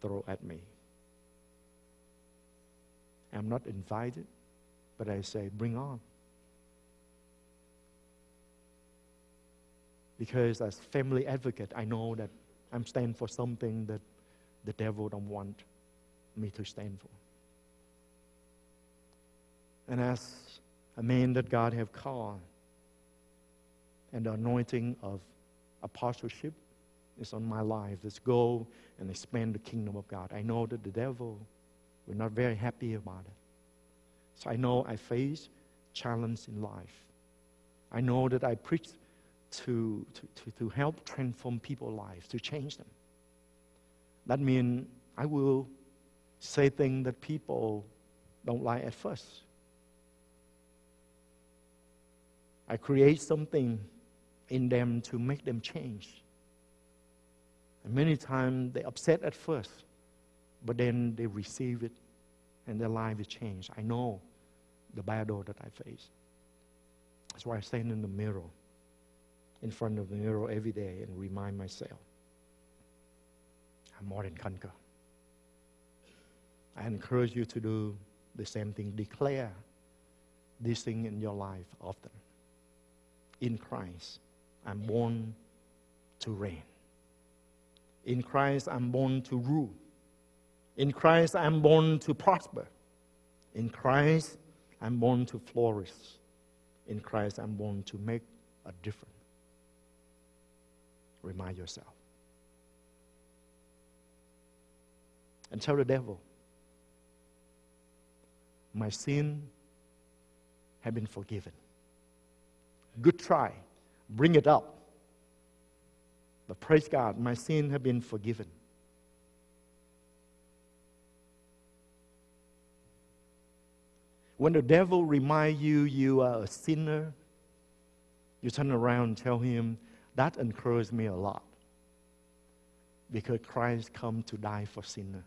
throw at me. I'm not invited, but I say, bring on. Because as family advocate, I know that I'm standing for something that the devil don't want me to stand for. And as a man that God have called, and the anointing of apostleship is on my life. Let's go and expand the kingdom of God. I know that the devil will not very happy about it. So I know I face challenge in life. I know that I preach to, to, to, to help transform people's lives, to change them. That means I will say things that people don't like at first. I create something in them to make them change. And many times they upset at first, but then they receive it and their life is changed. I know the battle that I face. That's why I stand in the mirror, in front of the mirror every day and remind myself I'm more than conquer. I encourage you to do the same thing. Declare this thing in your life often. In Christ, I'm born to reign. In Christ, I'm born to rule. In Christ, I'm born to prosper. In Christ, I'm born to flourish. In Christ, I'm born to make a difference. Remind yourself. And tell the devil, my sin have been forgiven. Good try. Bring it up. But praise God, my sin have been forgiven. When the devil remind you you are a sinner, you turn around and tell him, that encouraged me a lot. Because Christ come to die for sinners.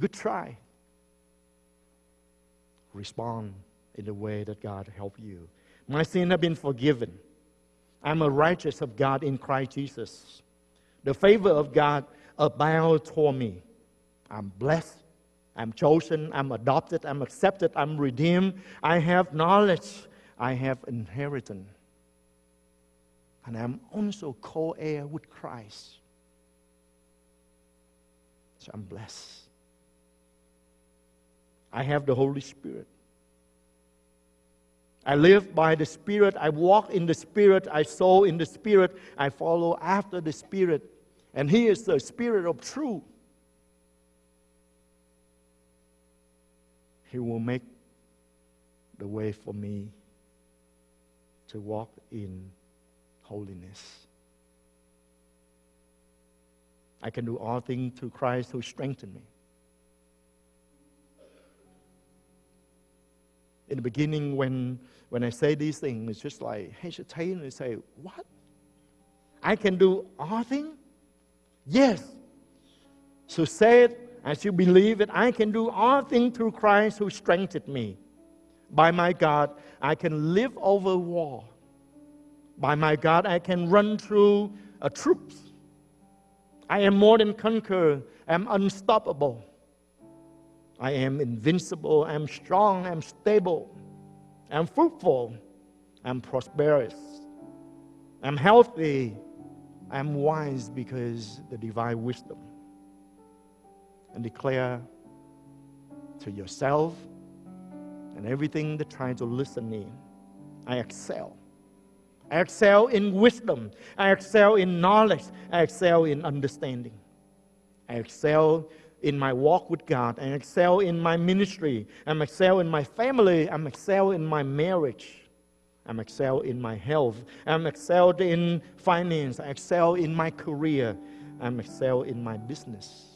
Good try. Respond in the way that God helped you. My sin have been forgiven. I'm a righteous of God in Christ Jesus. The favor of God abound toward me. I'm blessed. I'm chosen. I'm adopted. I'm accepted. I'm redeemed. I have knowledge. I have inheritance. And I'm also co heir with Christ. So I'm blessed. I have the Holy Spirit. I live by the Spirit. I walk in the Spirit. I sow in the Spirit. I follow after the Spirit. And He is the Spirit of truth. He will make the way for me to walk in holiness. I can do all things through Christ who strengthens me. In the beginning when, when I say these things, it's just like hesitate and say, What? I can do all things? Yes. So say it as you believe it. I can do all things through Christ who strengthened me. By my God, I can live over war. By my God, I can run through a troops. I am more than conqueror. I'm unstoppable. I am invincible, I'm strong, I'm stable, I'm fruitful, I'm prosperous, I'm healthy, I'm wise because the divine wisdom. And declare to yourself and everything that tries to listen in, I excel. I excel in wisdom. I excel in knowledge. I excel in understanding. I excel in my walk with God. I excel in my ministry. I'm excel in my family. I'm excel in my marriage. I'm excel in my health. I'm excelled in finance. I excel in my career. I'm excel in my business.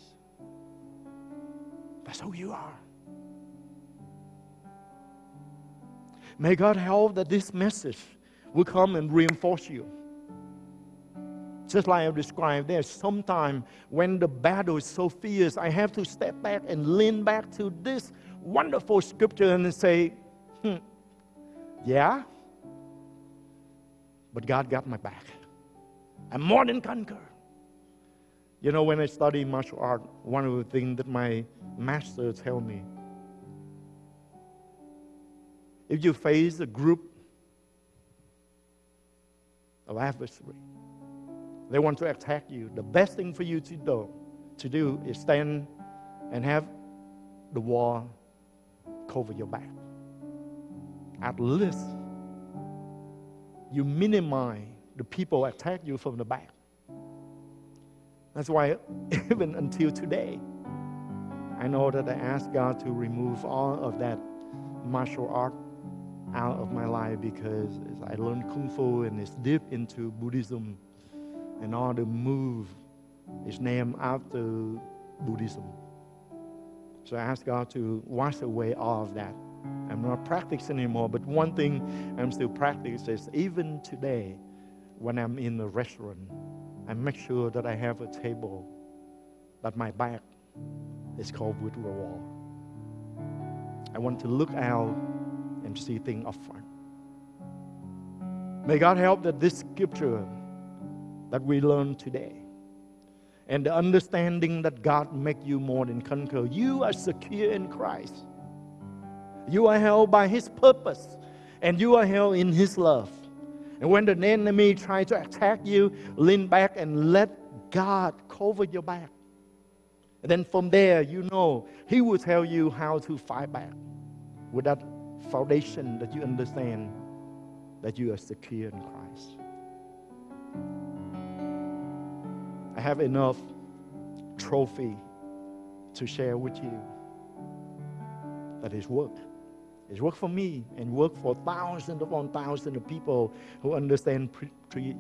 That's who you are. May God help that this message will come and reinforce you. Just like I described, there's sometimes when the battle is so fierce, I have to step back and lean back to this wonderful scripture and say, hmm, yeah, but God got my back. I'm more than conquer. You know, when I study martial art, one of the things that my master tell me, if you face a group of adversary, they want to attack you. The best thing for you to do, to do is stand and have the wall cover your back. At least you minimize the people attack you from the back. That's why (laughs) even until today, I know that I ask God to remove all of that martial art out of my life because I learned Kung Fu and it's deep into Buddhism and all the move is named after Buddhism. So I ask God to wash away all of that. I'm not practicing anymore, but one thing I'm still practicing is even today, when I'm in a restaurant, I make sure that I have a table that my back is covered with a wall. I want to look out and see things up front. May God help that this scripture that we learn today and the understanding that God make you more than conquer. You are secure in Christ. You are held by His purpose, and you are held in His love. And when the enemy tries to attack you, lean back and let God cover your back. And then from there, you know He will tell you how to fight back with that foundation that you understand that you are secure in Christ. I have enough trophy to share with you that is work. It's work for me and work for thousands upon thousands of people who understand pre-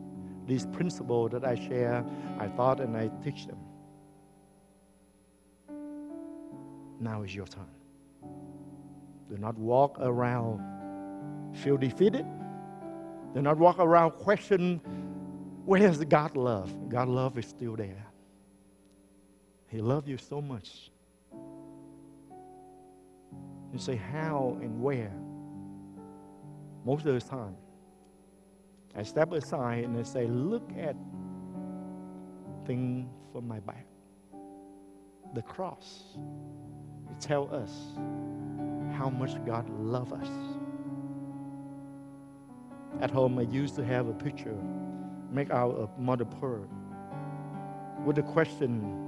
these principles that I share, I thought, and I teach them. Now is your turn. Do not walk around feel defeated. Do not walk around question where's God love? God love is still there. He loved you so much. You say how and where. Most of the time, I step aside and I say, look at thing from my back. The cross. It tells us how much God loves us. At home, I used to have a picture, make out of uh, mother pearl, with the question,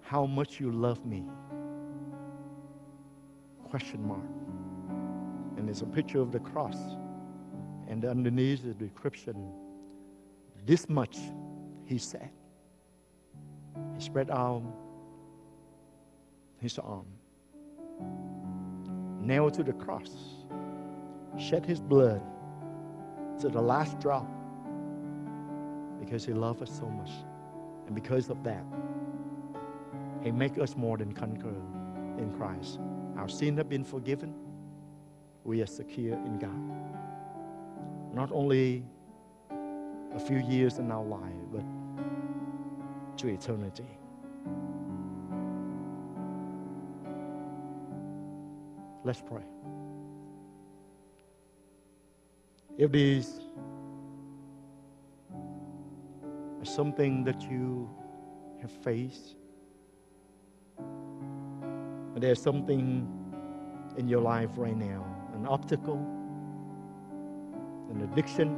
how much you love me? Question mark. And there's a picture of the cross. And underneath the description, this much, he said. He spread out his arm, nailed to the cross, shed his blood to the last drop because he loved us so much. And because of that, he make us more than conqueror in Christ. Our sin have been forgiven. We are secure in God. Not only a few years in our life, but to eternity. Let's pray. Is something that you have faced, there's something in your life right now an obstacle, an addiction,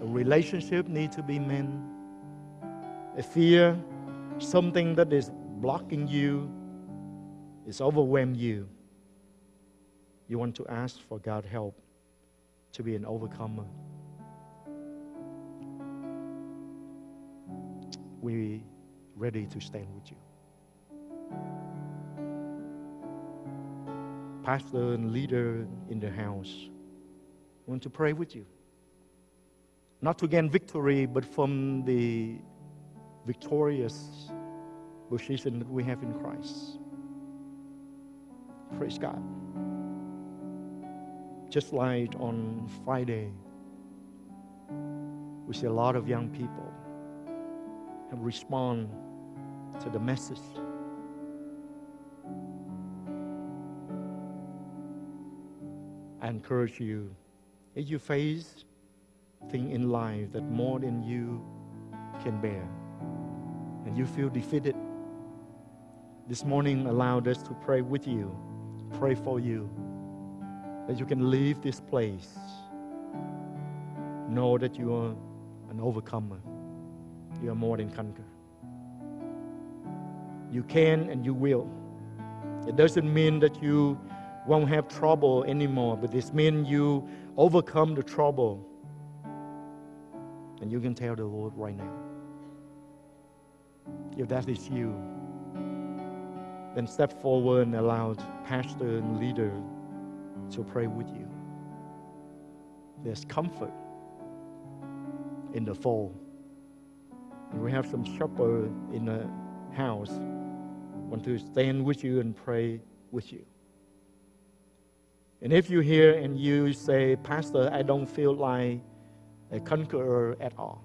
a relationship need to be mended, a fear, something that is blocking you, is overwhelming you. You want to ask for God's help to be an overcomer. We ready to stand with you. pastor and leader in the house want to pray with you. Not to gain victory, but from the victorious position that we have in Christ. Praise God. Just like on Friday, we see a lot of young people have respond to the message. I encourage you, if you face thing in life that more than you can bear, and you feel defeated, this morning allowed us to pray with you, pray for you, that you can leave this place. Know that you are an overcomer. You are more than conqueror. You can and you will. It doesn't mean that you won't have trouble anymore, but this means you overcome the trouble. And you can tell the Lord right now. If that is you, then step forward and allow pastor and leader to pray with you. There's comfort in the fall. We have some shepherd in the house want to stand with you and pray with you. And if you hear and you say, Pastor, I don't feel like a conqueror at all,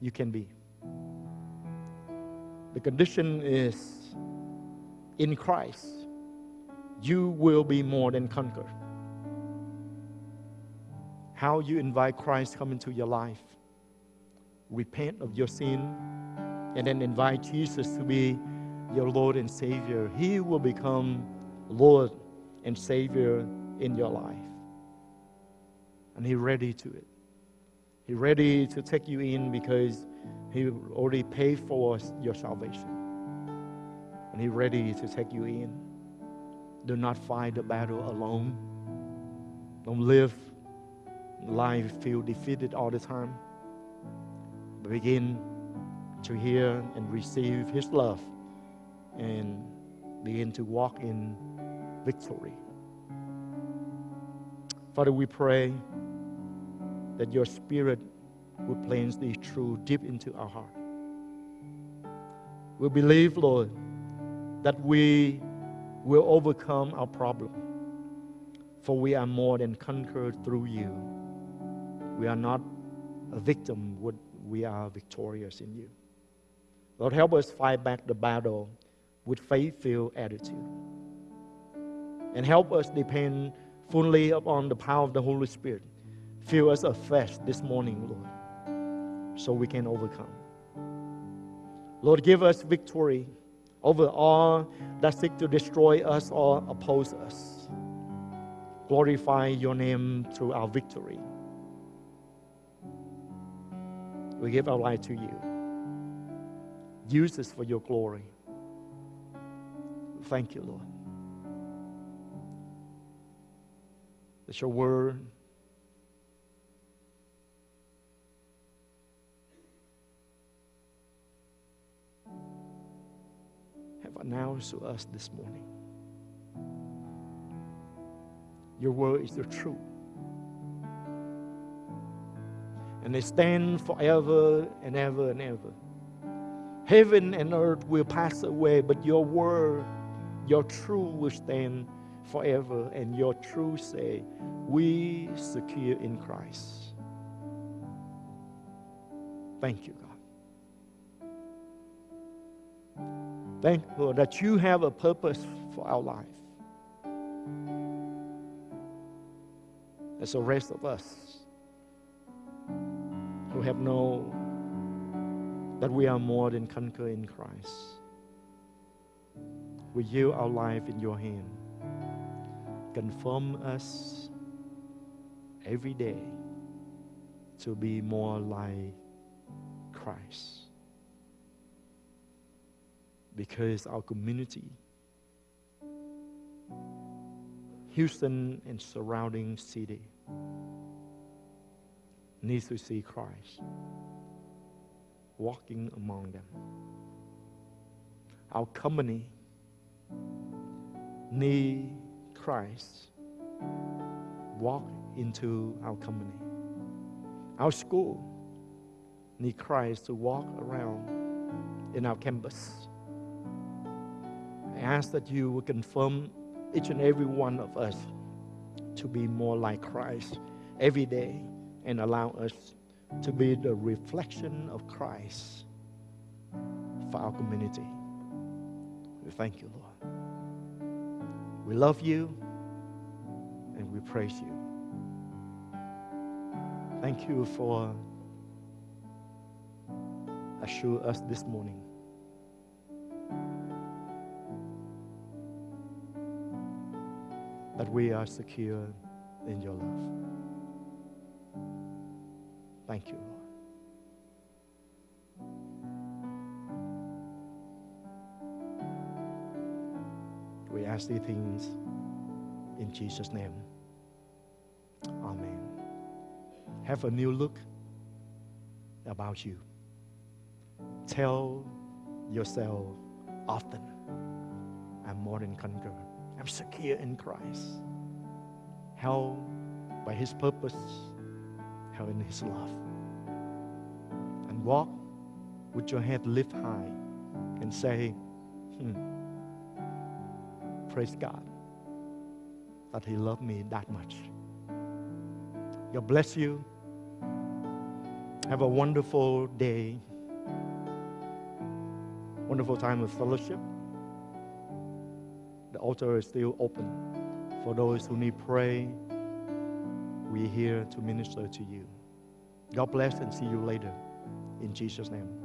you can be. The condition is in Christ, you will be more than conquer. How you invite Christ come into your life, repent of your sin, and then invite Jesus to be your Lord and Savior. He will become Lord and Savior in your life. And He's ready to it. He's ready to take you in because He already paid for your salvation. And He's ready to take you in. Do not fight the battle alone. Don't live life feel defeated all the time. Begin to hear and receive His love and begin to walk in victory. Father, we pray that your Spirit will plant these truths deep into our heart. We believe, Lord, that we will overcome our problem, for we are more than conquered through you. We are not a victim, we are victorious in you. Lord, help us fight back the battle with faith filled attitude. And help us depend fully upon the power of the Holy Spirit. Fill us afresh this morning, Lord, so we can overcome. Lord, give us victory over all that seek to destroy us or oppose us. Glorify your name through our victory. We give our life to you. Use us for your glory. Thank you, Lord. That your word announced to us this morning. Your word is the truth. And they stand forever and ever and ever. Heaven and earth will pass away, but your word your truth will stand forever, and your truth say, We secure in Christ. Thank you, Thank you, Lord, that you have a purpose for our life. As the rest of us who have known that we are more than conquer in Christ we yield our life in your hand. Confirm us every day to be more like Christ. Because our community, Houston and surrounding city, needs to see Christ walking among them. Our company need Christ walk into our company. Our school need Christ to walk around in our campus. Ask that you will confirm each and every one of us to be more like Christ every day and allow us to be the reflection of Christ for our community. We thank you, Lord. We love you and we praise you. Thank you for assure us this morning that we are secure in your love. Thank you, Lord. We ask these things in Jesus' name. Amen. Have a new look about you. Tell yourself often, I'm more than conqueror. I'm secure in Christ. Held by His purpose, held in His love. And walk with your head lift high and say, hmm, Praise God. that He loved me that much. God bless you. Have a wonderful day, wonderful time of fellowship. Altar is still open for those who need prayer. We're here to minister to you. God bless and see you later. In Jesus' name.